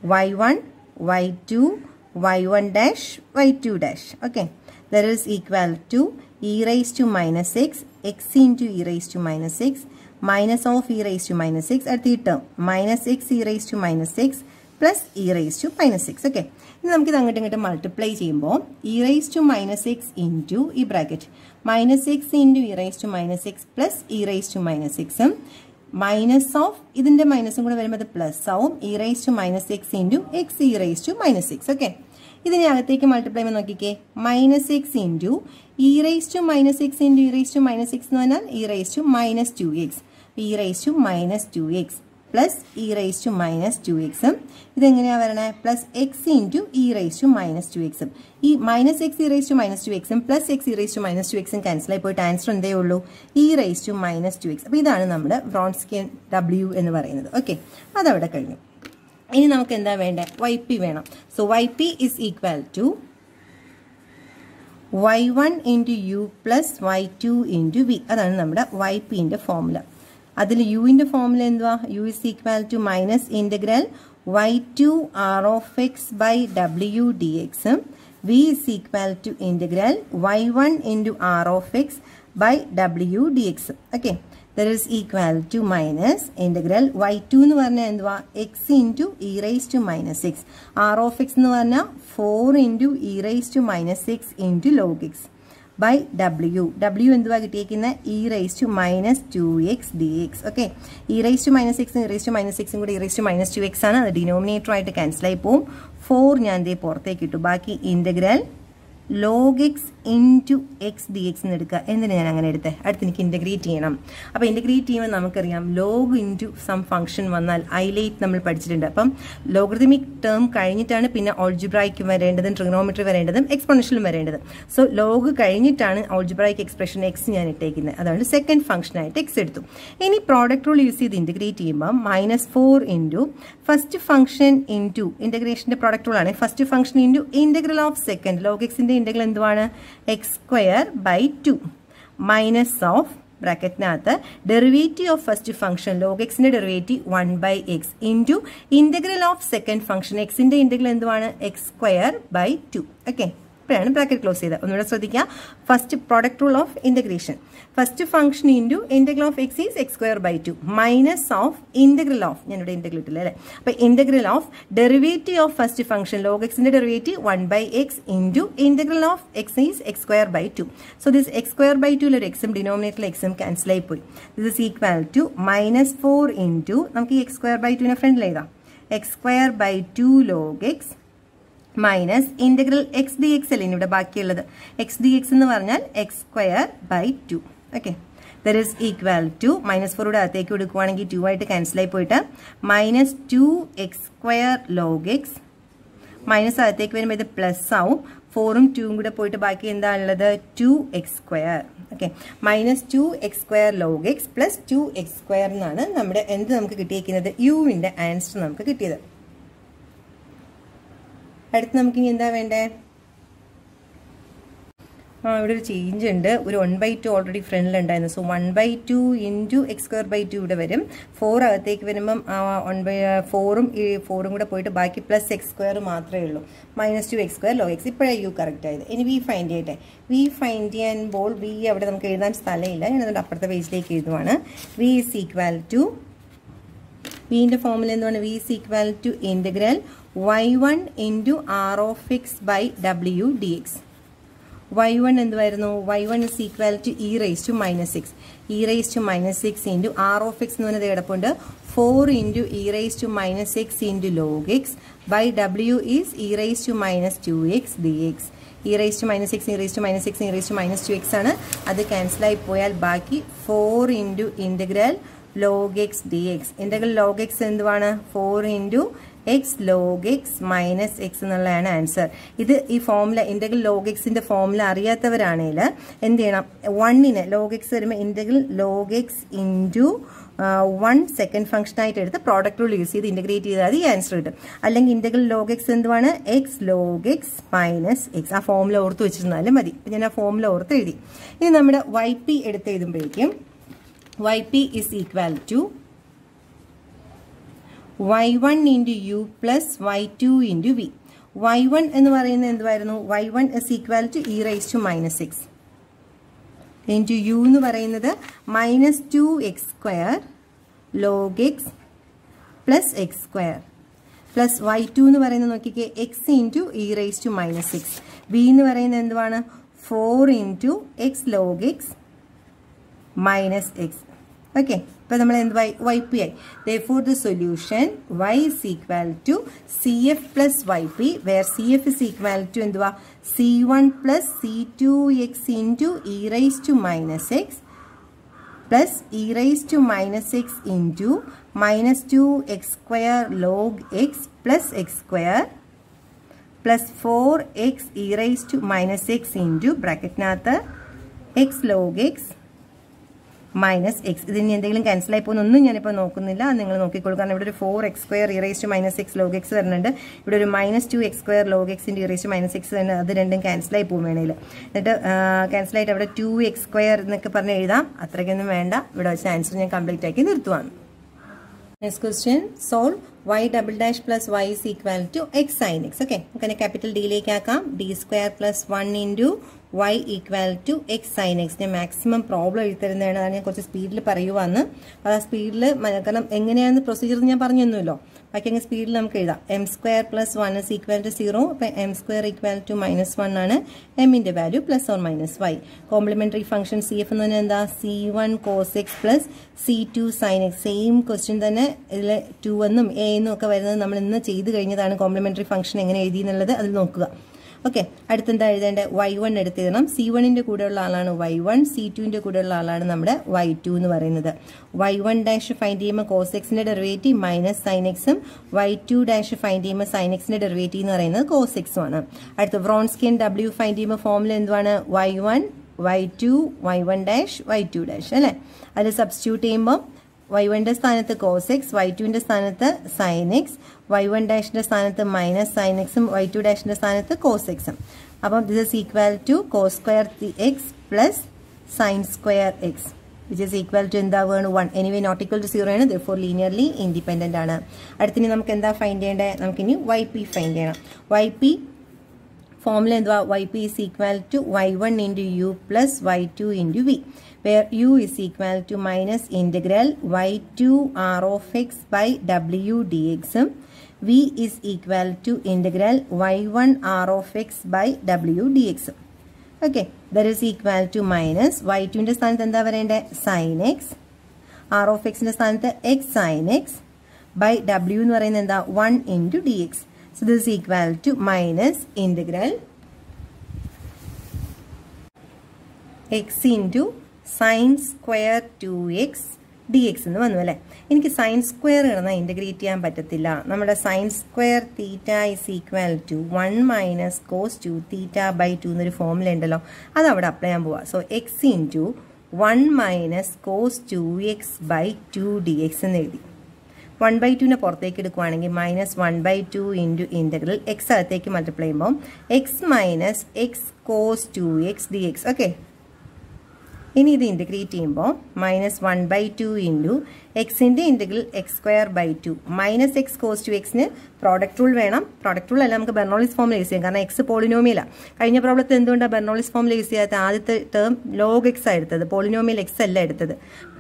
Y one y two y one dash y two dash okay that is equal to e raise to minus x x into e raise to minus x minus of e raise to minus x അടുത്ത ഈ term minus x e raise to minus x plus e raise to minus x okay ഇനി നമുക്കിത് അങ്ങോട്ടും ഇങ്ങോട്ട് multiply ചെയ്യുമ്പോൾ e raise to minus x into ഈ bracket minus x into e raise to minus x plus e raise to minus സിക്സും minus of ഇതിന്റെ മൈനസും കൂടെ വരുമ്പോൾ അത് പ്ലസ് ആവും. E raise to minus x into x e raise to minus x okay ഇതിനെ അകത്തേക്ക് മൾട്ടിപ്ലൈ ചെയ്യുമ്പോൾ നോക്കിക്കേ. Minus x into e raise to minus x into e raise to minus x എന്ന് പറഞ്ഞാൽ e raise to minus two x e raise to minus two x plus e raise to minus two എക്സും ഇതെങ്ങനെയാണ് വരണേ? Plus x into e raise to minus two എക്സും ഈ minus x e raise to minus two എക്സും plus x e raise to minus two എക്സും cancel ആയി പോയിട്ട് answer എന്തേ ഉള്ളൂ? E raise to minus two x അപ്പോൾ ഇതാണ് നമ്മുടെ ബ്രോൺസ്കിൻ ഡബ്ല്യു എന്ന് പറയുന്നത്. ഓക്കെ അതവിടെ കഴിഞ്ഞു. ഇനി നമുക്ക് എന്താ വേണ്ടത് വൈ പി വേണം. So y P is equal to Y one into U plus Y two into V അതാണ് നമ്മുടെ വൈ പിന്റെ ഫോമുല അതിൽ യുവിന്റെ ഫോമിൽ എന്തുവാ? U is equal to minus integral y two R of X by W D x v is equal to integral Y one into R of X by W D x okay there is equal to minus integral y two എന്ന് പറഞ്ഞാൽ എന്തുവാ? X into e raise to minus six r of X എന്ന് പറഞ്ഞാൽ four into e raise to minus six into log x by W W എന്തുവാ കിട്ടിയിരിക്കുന്നത് E raise to minus two x d x okay E raise to minus എക്സും e raise to minus എക്സും കൂടി E raise to minus two X ആണ്. അത് denominator ആയിട്ട് cancel ആയി പോവും. ഫോർ ഞാൻ ദേ പുറത്തേക്ക് ഇട്ടു. ബാക്കി integral log x into x d x എന്ന് എടുക്കുക. എന്തിനാണ് ഞാൻ അങ്ങനെ എടുത്തത് അടുത്ത് എനിക്ക് ഇന്റഗ്രേറ്റ് ചെയ്യണം. അപ്പോൾ ഇന്റഗ്രേറ്റ് ചെയ്യുമ്പോൾ നമുക്കറിയാം ലോഗ് ഇന്റു സം ഫംഗ്ഷൻ വന്നാൽ ഐലൈറ്റ് നമ്മൾ പഠിച്ചിട്ടുണ്ട്. അപ്പം ലോഗറിതമിക് ടേം കഴിഞ്ഞിട്ടാണ് പിന്നെ ഓൾജിബ്രായ്ക്ക് വരേണ്ടതും ട്രിഗ്നോമെട്രി വരേണ്ടതും എക്സ്പോണൻഷ്യലും വരേണ്ടത്. സോ ലോഗ് കഴിഞ്ഞിട്ടാണ് ഓൾജിബ്രായ്ക്ക് എക്സ്പ്രഷൻ എക്സ് ഞാൻ ഇട്ടേക്കുന്നത്. അതുകൊണ്ട് സെക്കൻഡ് ഫംഗ്ഷനായിട്ട് എക്സ് എടുത്തു. ഇനി പ്രോഡക്റ്റ് റൂൾ യൂസ് ചെയ്ത് ഇന്റഗ്രേറ്റ് ചെയ്യുമ്പോൾ minus four into first function into ഇന്റഗ്രേഷന്റെ പ്രോഡക്റ്റ് റൂൾ ആണ് first function into integral of second log എക്സിന്റെ ഇന്റഗ്രൽ എന്തുവാണ്? X square by two minus of ബ്രാക്കറ്റിനകത്ത് derivative of first function log എക്സിന്റെ derivative one by x into integral of second function എക്സിന്റെ integral എന്തുവാണ്? X square by two okay ഇപ്പോഴാണ് bracket close ചെയ്തത്. ഒന്നുകൂടെ ശ്രദ്ധിക്കുക. First product rule of integration first function into integral of x is x square by two minus of integral of ഞാനിവിടെ integral ഇട്ടില്ല അല്ലേ? അപ്പൊ integral of derivative of first function log എക്സിന്റെ derivative one by x into integral of x is x square by two so this x square by ടുവിൽ ഒരു എക്സും ഡിനോമിനേറ്ററിൽ എക്സും ക്യാൻസൽ ആയി പോയി. This is equal to minus four into നമുക്ക് ഈ എക്സ് സ്ക്വയർ ബൈ ടുവിനെ ഫ്രണ്ടിൽ x square by two log x minus integral x d x അല്ലേ ഇവിടെ ബാക്കിയുള്ളത്? എക്സ് ഡി എക്സ് എന്ന് പറഞ്ഞാൽ x square by two okay that is equal to minus ഫോറൂടെ അകത്തേക്ക് കൊടുക്കുവാണെങ്കിൽ ടു ആയിട്ട് ക്യാൻസൽ ആയി പോയിട്ട് minus two x square log x minus അകത്തേക്ക് വരുമ്പോൾ ഇത് പ്ലസ് ആവും. ഫോറും ടൂവും കൂടെ പോയിട്ട് ബാക്കി എന്താ ഉള്ളത് two x square okay minus two x square log x plus two x square എന്നാണ് നമ്മുടെ എന്ത് നമുക്ക് കിട്ടിയിരിക്കുന്നത് യുവിന്റെ ആൻസർ നമുക്ക് കിട്ടിയത്. അടുത്ത് നമുക്ക് ഇനി എന്താ വേണ്ടേ? ആ ഇവിടെ ഒരു ചേഞ്ച് ഉണ്ട്. ഒരു വൺ ബൈ ടു ഓൾറെഡി ഫ്രണ്ടിൽ ഉണ്ടായിരുന്നു. So one by two into x square by two ഇവിടെ വരും. ഫോർ അകത്തേക്ക് വരുമ്പം ആ വൺ ബൈ ഫോറും ഈ ഫോറും കൂടെ പോയിട്ട് ബാക്കി പ്ലസ് എക്സ് സ്ക്വയർ മാത്രമേ ഉള്ളൂ. Minus two x square log x ഇപ്പോഴാണ് യു കറക്റ്റ് ആയത്. ഇനി വി ഫൈൻഡ് ചെയ്യട്ടെ. വി ഫൈൻഡ് ചെയ്യുമ്പോൾ വി അവിടെ നമുക്ക് എഴുതാൻ സ്ഥലമില്ല. ഞാൻ അതുകൊണ്ട് അപ്പുറത്തെ പേജിലേക്ക് എഴുതുവാണ്. വി ഇസ് ഈക്വൽ ടു വീന്റെ ഫോമിൽ എന്താണ് v is equal to integral y one into r of x by W D x Y one എന്തുവായിരുന്നു? Y one is equal to e raise to minus x e raise to minus x into r of x എന്ന് പറയുന്നത് കിടപ്പുണ്ട് four into e raise to minus x into log x by W is e raise to minus two x d x e raise to minus x e raise to minus x e raise to minus two x ആണ്. അത് ക്യാൻസലായി പോയാൽ ബാക്കി four into integral log x d x integral log x എന്തുവാണ്? Four into x log x minus x എന്നുള്ളതാണ് answer ഇത് ഈ formula integral log എക്സിന്റെ ഫോമുല അറിയാത്തവരാണെങ്കിൽ എന്ത് ചെയ്യണം? വണ്ണിന് ലോഗ് എക്സ് വരുമ്പോൾ integral log x into one second function ആയിട്ട് എടുത്ത് പ്രോഡക്റ്റ് യൂസ് ചെയ്ത് ഇന്റഗ്രേറ്റ് ചെയ്താൽ ഈ ആൻസർ കിട്ടും. അല്ലെങ്കിൽ ഇന്റഗ്രൽ ലോഗ് എക്സ് എന്തുവാണ്? X log x minus x ആ ഫോമുല ഓർത്ത് വെച്ചിരുന്നാലും മതി. ഞാൻ ആ ഫോമുല ഓർത്ത് എഴുതി ഇനി നമ്മുടെ വൈ പി എടുത്ത് എഴുതുമ്പോഴേക്കും y p is equal to y one into u plus y two into v y one എന്ന് പറയുന്നത് എന്തുവായിരുന്നു? Y one is equal to e raise to minus six into u എന്ന് പറയുന്നത് minus two x square log x plus x square plus y two എന്ന് പറയുന്നത് നോക്കിക്കേ x into e raise to minus six v എന്ന് പറയുന്നത് എന്തുവാണ്? Four into x log x minus x okay ഇപ്പൊ നമ്മൾ എന്ത് വൈ വൈ പി ആയി. For the solution y is equal to C F plus y p where C F is equal to എന്തുവാ? C one plus c two x into e raise to minus x plus e raise to minus x into minus two x square log x plus x square plus four x e raise to minus x into ബ്രാക്കറ്റിനകത്ത് x log x minus x ഇതിന് എന്തെങ്കിലും cancel ആയി പോകുന്നൊന്നും ഞാനിപ്പോൾ നോക്കുന്നില്ല. നിങ്ങൾ നോക്കിക്കോളൂ. കാരണം ഇവിടെ ഒരു four x square e raise to minus x log x വരുന്നുണ്ട്. ഇവിടെ ഒരു minus two x square log എക്സിന്റെ e raise to minus x വരുന്നത് അത് രണ്ടും ക്യാൻസൽ ആയി പോകും വേണേൽ എന്നിട്ട് ക്യാൻസൽ ആയിട്ട് അവിടെ ടു എക്സ് സ്ക്വയർ എന്നൊക്കെ പറഞ്ഞ് എഴുതാം. അത്രയ്ക്കൊന്നും വേണ്ട. ഇവിടെ വെച്ച് ആൻസർ ഞാൻ കംപ്ലീറ്റ് ആക്കി നിർത്തുവാണ്. Next question solve y double dash plus y is equal to x sine x okay നമുക്ക് ക്യാപിറ്റൽ ഡിയിലേക്ക് ആക്കാം. D square plus one into y equal to x sine x ഞാൻ മാക്സിമം പ്രോബ്ലം എഴുതരുന്നതാണ് ഞാൻ കുറച്ച് സ്പീഡിൽ പറയുവാന്ന്. അപ്പോൾ ആ സ്പീഡിൽ കാരണം എങ്ങനെയാണെന്ന് പ്രൊസീജിയർ ഞാൻ പറഞ്ഞൊന്നുമല്ലോ. ബാക്കി അങ്ങ് സ്പീഡിൽ നമുക്ക് എഴുതാം. M square plus one is equal to zero അപ്പം m square equal to minus one ആണ് എമ്മിന്റെ value plus or minus y complementary function C F എന്ന് പറഞ്ഞാൽ എന്താ? C one cos x plus c two sine x same question തന്നെ ഇതിൽ to എന്നും A എന്നും ഒക്കെ വരുന്നത് നമ്മൾ ഇന്ന് ചെയ്ത് കഴിഞ്ഞതാണ് കോംപ്ലിമെന്ററി ഫംഗ്ഷൻ എങ്ങനെ എഴുതി എന്നുള്ളത്. അതിൽ നോക്കുക. ഓക്കെ അടുത്തെന്താ എഴുതേണ്ടത് വൈ വൺ എടുത്ത് എഴുതണം സി വണ്ണിന്റെ കൂടെയുള്ള ആളാണ് വൈ വൺ സി ടുവിന്റെ കൂടെയുള്ള ആളാണ് നമ്മുടെ വൈ ടു എന്ന് പറയുന്നത്. വൈ വൺ ഡാഷ് ഫൈൻഡ് ചെയ്യുമ്പോൾ കോസ് എക്സിന്റെ ഡെറിവേറ്റീവ് മൈനസ് സൈൻ എക്സും വൈ ടു ഡാഷ് ഫൈൻഡ് ചെയ്യുമ്പോൾ സൈൻ എക്സിന്റെ ഡെറിവേറ്റീവ് എന്ന് പറയുന്നത് കോസ് എക്സും ആണ്. അടുത്ത് വ്രോൺസ്കിൻ ഡബ്ല്യു ഫൈൻഡ് ചെയ്യുമ്പോൾ ഫോമിൽ എന്തുവാണ്? Y one y two y one dash y two dash അല്ലേ? അതിൽ സബ്സ്റ്റിറ്റ്യൂട്ട് ചെയ്യുമ്പോൾ വൈ വണ്ണിന്റെ സ്ഥാനത്ത് കോസ് എക്സ് വൈ ടുവിന്റെ സ്ഥാനത്ത് സൈൻ എക്സ് വൈ വൺ ഡാഷിന്റെ സ്ഥാനത്ത് മൈനസ് സൈൻ എക്സും വൈ ടു ഡാഷിന്റെ സ്ഥാനത്ത് കോസ് എക്സും അപ്പം this is equal to cos square x plus sine square x which is equal to എന്താ വേണം one anyway not equal to zero ആണ് ഫോർ ലീനിയർലി ഇൻഡിപെൻഡന്റ് ആണ്. അടുത്തിനി നമുക്ക് എന്താ ഫൈൻഡ് ചെയ്യേണ്ടത് നമുക്കിനി വൈ പി ഫൈൻഡ് ചെയ്യണം. വൈ പി ഫോമിൽ എന്തുവാ? Y p is equal to y one into u plus y two into v where u is equal to minus integral y2 r of x by w dx ഉം v is equal to integral y1 r of x by w dx ഉം okay there is equal to minus y ടുവിൻ്റെ സ്ഥാനത്ത് എന്താ പറയേണ്ടത് sign X R of എക്സിൻ്റെ സ്ഥാനത്ത് X sine X by W എന്ന് പറയുന്നത് എന്താ one into D X so this equal to minus integral X into sine square two x d x എന്ന് വന്നു അല്ലേ? എനിക്ക് സൈൻ സ്ക്വയർ കിടന്നാൽ ഇന്റഗ്രേറ്റ് ചെയ്യാൻ പറ്റത്തില്ല. നമ്മുടെ sine square theta is equal to one minus cos two theta by two എന്നൊരു formula ഉണ്ടല്ലോ അത് അവിടെ അപ്ലൈ ചെയ്യാൻ പോവാം. So x into one minus cos two x by two d x എന്ന് എഴുതി. വൺ ബൈ ടുവിനെ പുറത്തേക്ക് എടുക്കുവാണെങ്കിൽ minus one by two into integral x അകത്തേക്ക് മൾട്ടിപ്ലൈ ചെയ്യുമ്പോൾ x minus x cos two x d x okay ഇനി ഇത് integrate ചെയ്യുമ്പോൾ minus one by two into എക്സിന്റെ integral x square by two minus x cos two എക്സിന് product rule വേണം. Product rule അല്ല നമുക്ക് ബെർണോളിസ് ഫോമിൽ യൂസ് ചെയ്യാം. കാരണം എക്സ് പോളിനോമിയലാണ് കഴിഞ്ഞ പ്രോബ്ലത്തിൽ എന്തുകൊണ്ടാണ് ബെർണോളിസ് ഫോമിൽ യൂസ് ചെയ്യാത്ത ആദ്യത്തെ ടേം ലോഗ് എക്സ് ആണ് എടുത്തത്. പോളിനോമിയൽ എക്സ് അല്ല എടുത്തത്.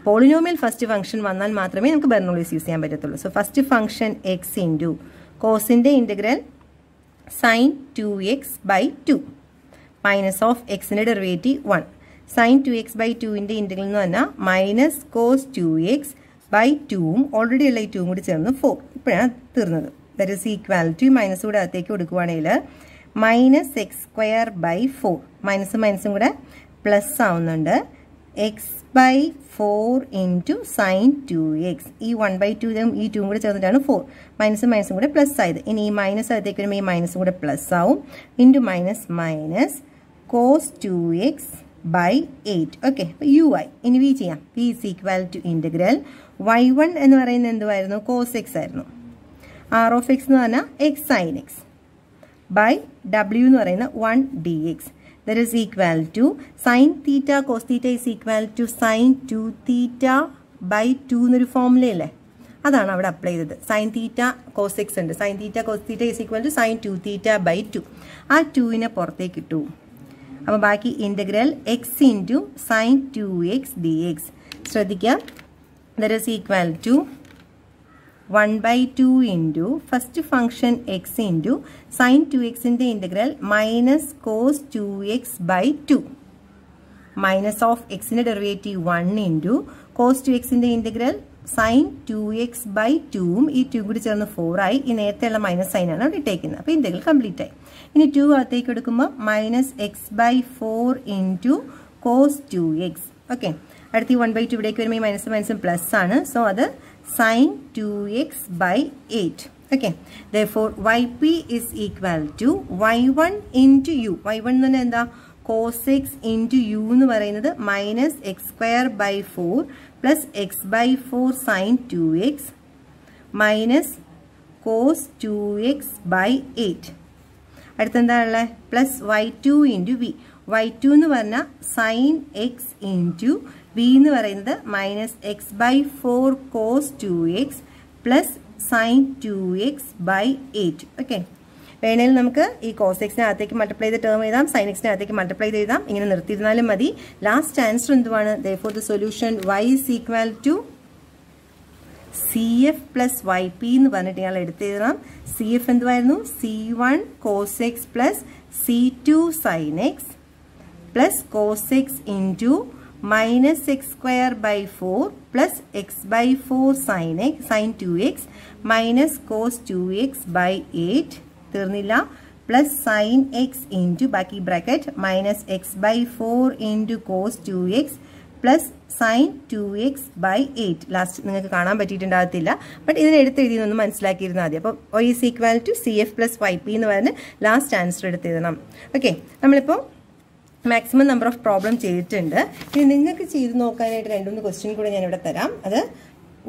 പോളിനോമിയൽ ഫസ്റ്റ് ഫംഗ്ഷൻ വന്നാൽ മാത്രമേ നമുക്ക് ബെർണോളിസ് യൂസ് ചെയ്യാൻ പറ്റത്തുള്ളൂ. So first function x into കോസിന്റെ integral sine two x by two minus of എക്സിന്റെ derivative one sine two x by ടുവിന്റെ ഇന്റഗ്രൽ എന്ന് പറഞ്ഞാൽ minus cos two x by ടുവും ഓൾറെഡി ഉള്ള ഈ ടൂവും കൂടി ചേർന്ന് ഫോർ ഇപ്പോഴാണ് തീർന്നത്. That is equality to minus കൂടെ അകത്തേക്ക് കൊടുക്കുവാണെങ്കിൽ minus x square by four മൈനസും മൈനസും കൂടെ പ്ലസ് ആവുന്നുണ്ട്. X by four into sine two x ഈ വൺ ബൈ ടു ഈ ടൂം കൂടെ ചേർന്നിട്ടാണ് ഫോർ മൈനസും മൈനസും കൂടെ പ്ലസ് ആയത്. ഇനി ഈ മൈനസ് അകത്തേക്ക് വരുമ്പോൾ ഈ മൈനസും കൂടെ പ്ലസ് ആവും. Into minus minus cos two x by eight okay u I ഇനി വി ചെയ്യാം. V is equal to integral y one എന്ന് പറയുന്നത് എന്തുമായിരുന്നു കോസ് എക്സ് ആയിരുന്നു. ആർ ഓഫ് എക്സ് എന്ന് പറഞ്ഞാൽ x sine x by W എന്ന് പറയുന്ന one d x that is equal to sine theta cos theta is equal to sine two theta by two എന്നൊരു ഫോമുലയല്ലേ അതാണ് അവിടെ അപ്ലൈ ചെയ്തത്. സൈൻ തീറ്റ കോസ് എക്സ് ഉണ്ട്. Sine theta cos theta is equal to sine two theta by two ആ ടുവിനെ പുറത്തേക്ക് ഇട്ടു. അപ്പോൾ ബാക്കി integral x into sine two x d x ശ്രദ്ധിക്കുക that is equal to one by two into first function x into sine two എക്സിന്റെ integral minus cos two x by two minus of എക്സിന്റെ derivative one into cos two എക്സിന്റെ integral sine two x by ടുവും ഈ to കൂടി ചേർന്ന് four ആയി ഈ നേരത്തെയുള്ള മൈനസ് സൈനാണ് അവിടെ ഇട്ടേക്കുന്നത്. അപ്പോൾ ഇന്റഗ്രൽ കംപ്ലീറ്റ് ആയി. ഇനി ടു അകത്തേക്ക് എടുക്കുമ്പോൾ minus x by four into cos two x okay അടുത്ത് ഈ വൺ ബൈ ടു ഇവിടേക്ക് വരുമ്പോൾ ഈ മൈനസ് മൈനസും പ്ലസ് ആണ്. സോ അത് sine two x by eight okay there y p is equal to y one into u y one പറഞ്ഞാൽ എന്താ? Cos x into u എന്ന് പറയുന്നത് minus x square by four plus x by four sine two x minus cos two x by eight അടുത്തെന്താണുള്ളത് plus y two into v y two എന്ന് പറഞ്ഞാൽ sine x into v എന്ന് പറയുന്നത് minus x by four cos two x plus sine two x by eight okay വേണേൽ നമുക്ക് ഈ cos എക്സിനകത്തേക്ക് multiply ചെയ്ത് term എഴുതാം സൈൻ എക്സിനകത്തേക്ക് മൾട്ടിപ്ലൈ ചെയ്ത് എഴുതാം. ഇങ്ങനെ നിർത്തിയിരുന്നാലും മതി. ലാസ്റ്റ് ആൻസർ എന്തുവാണ്? ദേ for the solution y is equal to C F plus y p എന്ന് പറഞ്ഞിട്ട് ഞങ്ങൾ എടുത്തെഴുതാം സി എഫ് എന്തുവായിരുന്നു? C one cos x plus C two sine x plus cos x into minus x square by four plus x by four sine x sine two x minus cos two x by eight തീർന്നില്ല. Plus sine x into ബാക്കി bracket minus x by four into cos two x plus sine two x by eight last നിങ്ങൾക്ക് കാണാൻ പറ്റിയിട്ടുണ്ടാകത്തില്ല. But ഇതിന് എടുത്ത് എഴുതിയെന്നൊന്ന് മനസ്സിലാക്കിയിരുന്നാൽ മതി. അപ്പോൾ o is equal to C F plus y p എന്ന് പറഞ്ഞ് ലാസ്റ്റ് ആൻസർ എടുത്ത് എഴുതണം. ഓക്കെ നമ്മളിപ്പോൾ മാക്സിമം നമ്പർ ഓഫ് പ്രോബ്ലം ചെയ്തിട്ടുണ്ട്. ഇനി നിങ്ങൾക്ക് ചെയ്ത് നോക്കാനായിട്ട് രണ്ടുമൂന്ന് ക്വസ്റ്റ്യൻ കൂടെ ഞാനിവിടെ തരാം. അത്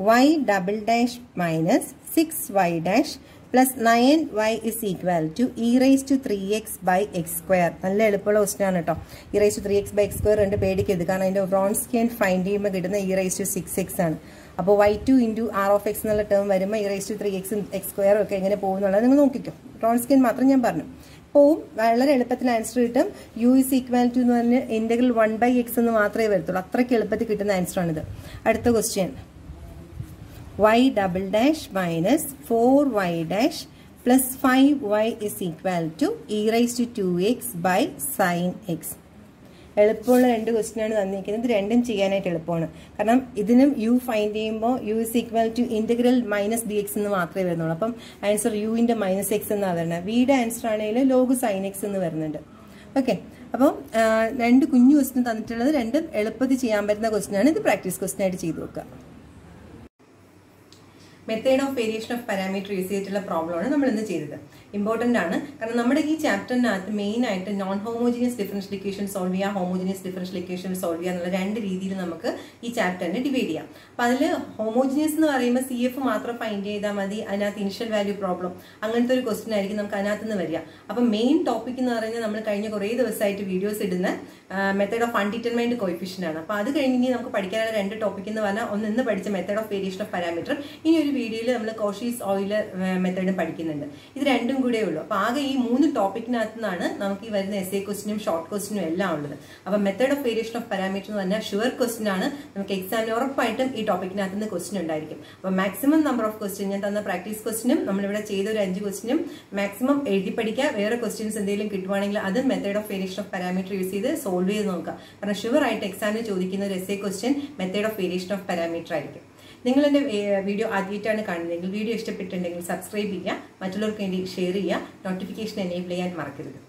y double dash minus six y dash plus nine y is equal to e raise to three x by x square നല്ല എളുപ്പമുള്ള ക്വസ്റ്റൻ ആണ് കേട്ടോ e raise to three x by x square രണ്ട് പേടിക്കരുത്. കാരണം അതിന്റെ വ്രോൺസ്കിയൻ ഫൈൻഡ് ചെയ്യുമ്പോൾ കിട്ടുന്ന e raise to six x ആണ്. അപ്പോൾ y two into R of x എന്നുള്ള ടേം വരുമ്പോൾ ഇ റൈസ് ടു ത്രീ എക്സും എക്സ് സ്ക്വയറും ഒക്കെ എങ്ങനെ പോകും എന്നുള്ളത് നിങ്ങൾ നോക്കിക്കോ. വ്രോൺസ്കിയൻ മാത്രം ഞാൻ പറഞ്ഞു. പോവും വളരെ എളുപ്പത്തിൽ ആൻസർ കിട്ടും. യു ഇസ് ഈക്വൽ ടു എന്ന് പറഞ്ഞ് ഇന്റഗ്രൽ വൺ ബൈ എക്സ് എന്ന് മാത്രമേ വരത്തുള്ളൂ. അത്രയ്ക്ക് എളുപ്പത്തിൽ കിട്ടുന്ന ആൻസർ ആണിത്. അടുത്ത question minus four y dash plus five y is equal to e raise to two x by sine x എളുപ്പമുള്ള രണ്ട് ക്വസ്റ്റ്യൻ ആണ് തന്നിരിക്കുന്നത്. ഇത് രണ്ടും ചെയ്യാനായിട്ട് എളുപ്പമാണ്. കാരണം ഇതിനും യു ഫൈൻഡ് ചെയ്യുമ്പോൾ u is equal to integral minus d x എന്ന് മാത്രമേ വരുന്നുള്ളൂ. അപ്പം ആൻസർ യുവിന്റെ മൈനസ് എക്സ് എന്നാണ് വരുന്നത് വിയുടെ ആൻസർ ആണെങ്കിൽ ലോഗ് സൈൻ എക്സ് എന്ന് വരുന്നുണ്ട്. ഓക്കെ അപ്പം രണ്ട് കുഞ്ഞു ക്വസ്റ്റ്യൻ തന്നിട്ടുള്ളത് രണ്ടും എളുപ്പത്തിൽ ചെയ്യാൻ പറ്റുന്ന ക്വസ്റ്റ്യൻ ആണ്. ഇത് പ്രാക്ടീസ് ക്വസ്റ്റ്യൻ ആയിട്ട് ചെയ്തു വെക്കുക method of variation of parameter use ചെയ്തിട്ടുള്ള പ്രോബ്ലമാണ് നമ്മൾ ഇന്ന് ചെയ്തത്. ഇമ്പോർട്ടന്റ് ആണ്. കാരണം നമ്മുടെ ഈ ചാപ്റ്ററിനകത്ത് മെയിൻ ആയിട്ട് non homogeneous differential equation solve ചെയ്യുക ഹോമോജിനിയസ് ഡിഫറൻഷ്യൽ ഇക്വേഷൻ സോൾവ് ചെയ്യുക എന്നുള്ള രണ്ട് രീതിയിൽ നമുക്ക് ഈ ചാപ്റ്ററിനെ ഡിവൈഡ് ചെയ്യാം. അപ്പം അതിൽ ഹോമോജിനിയസ് എന്ന് പറയുമ്പോൾ സി എഫ് മാത്രം ഫൈൻഡ് ചെയ്താൽ മതി. അതിനകത്ത് ഇനിഷ്യൽ വാല്യൂ പ്രോബ്ലം അങ്ങനത്തെ ഒരു ക്വസ്റ്റൻ ആയിരിക്കും നമുക്ക് അതിനകത്ത് നിന്ന് വരിക. അപ്പം മെയിൻ ടോപ്പിക് എന്ന് പറയുന്നത് നമ്മൾ കഴിഞ്ഞ കുറേ ദിവസമായിട്ട് വീഡിയോസ് ഇടുന്ന മെത്തേഡ് ഓഫ് അൺഡിറ്റർമൈൻഡ് കോയിഫിഷ്യൻ ആണ്. അപ്പോൾ അത് കഴിഞ്ഞ് നമുക്ക് പഠിക്കാനുള്ള രണ്ട് ടോപ്പിക് എന്ന് പറഞ്ഞാൽ ഒന്ന് ഇന്ന് പഠിച്ച method of variation of parameter ഇനി ഒരു വീഡിയോയിൽ നമ്മൾ കോഷീസ് ഓയിൽ മെത്തേഡ് പഠിക്കുന്നുണ്ട്. ഇത് രണ്ടും കൂടെ ഉള്ളൂ. അപ്പോൾ ആകെ ഈ മൂന്ന് ടോപ്പിക്കിനകത്തു നിന്നാണ് നമുക്ക് ഈ വരുന്ന എസ് എ ക്വസ്റ്റിനും ഷോർട്ട് ക്വസ്റ്റിനും എല്ലാം ഉള്ളത്. അപ്പോൾ method of variation of parameter എന്ന് പറഞ്ഞാൽ ഷുവർ ക്വസ്റ്റ്യൻ ആണ്. നമുക്ക് എക്സാമിന് ഉറപ്പായിട്ടും ഈ ടോപ്പിക്കിനകത്ത് നിന്ന് ക്വസ്റ്റ്യൻ ഉണ്ടായിരിക്കും. അപ്പോൾ മാക്സിമം നമ്പർ ഓഫ് ക്വസ്റ്റ്യൻ ഞാൻ തന്ന പ്രാക്ടീസ് ക്വസ്റ്റിനും നമ്മളിവിടെ ചെയ്ത ഒരു അഞ്ച് ക്വസ്റ്റിനും മാക്സിമം എഴുതി പഠിക്കുക. വേറെ ക്വസ്റ്റ്യൻസ് എന്തെങ്കിലും കിട്ടുവാണെങ്കിൽ അത് method of variation of parameter use ചെയ്ത് സോൾവ് ചെയ്ത് നോക്കുക. കാരണം ഷുവർ ആയിട്ട് എക്സാമിന് ചോദിക്കുന്ന ഒരു S A question method of variation of parameter ആയിരിക്കും. നിങ്ങൾ എന്റെ വീഡിയോ ആദ്യമായിട്ടാണ് കാണുന്നതെങ്കിൽ വീഡിയോ ഇഷ്ടപ്പെട്ടിട്ടുണ്ടെങ്കിൽ സബ്സ്ക്രൈബ് ചെയ്യുക മറ്റുള്ളവർക്ക് വേണ്ടി ഷെയർ ചെയ്യുക നോട്ടിഫിക്കേഷൻ എനേബിൾ ചെയ്യാൻ മറക്കരുത്.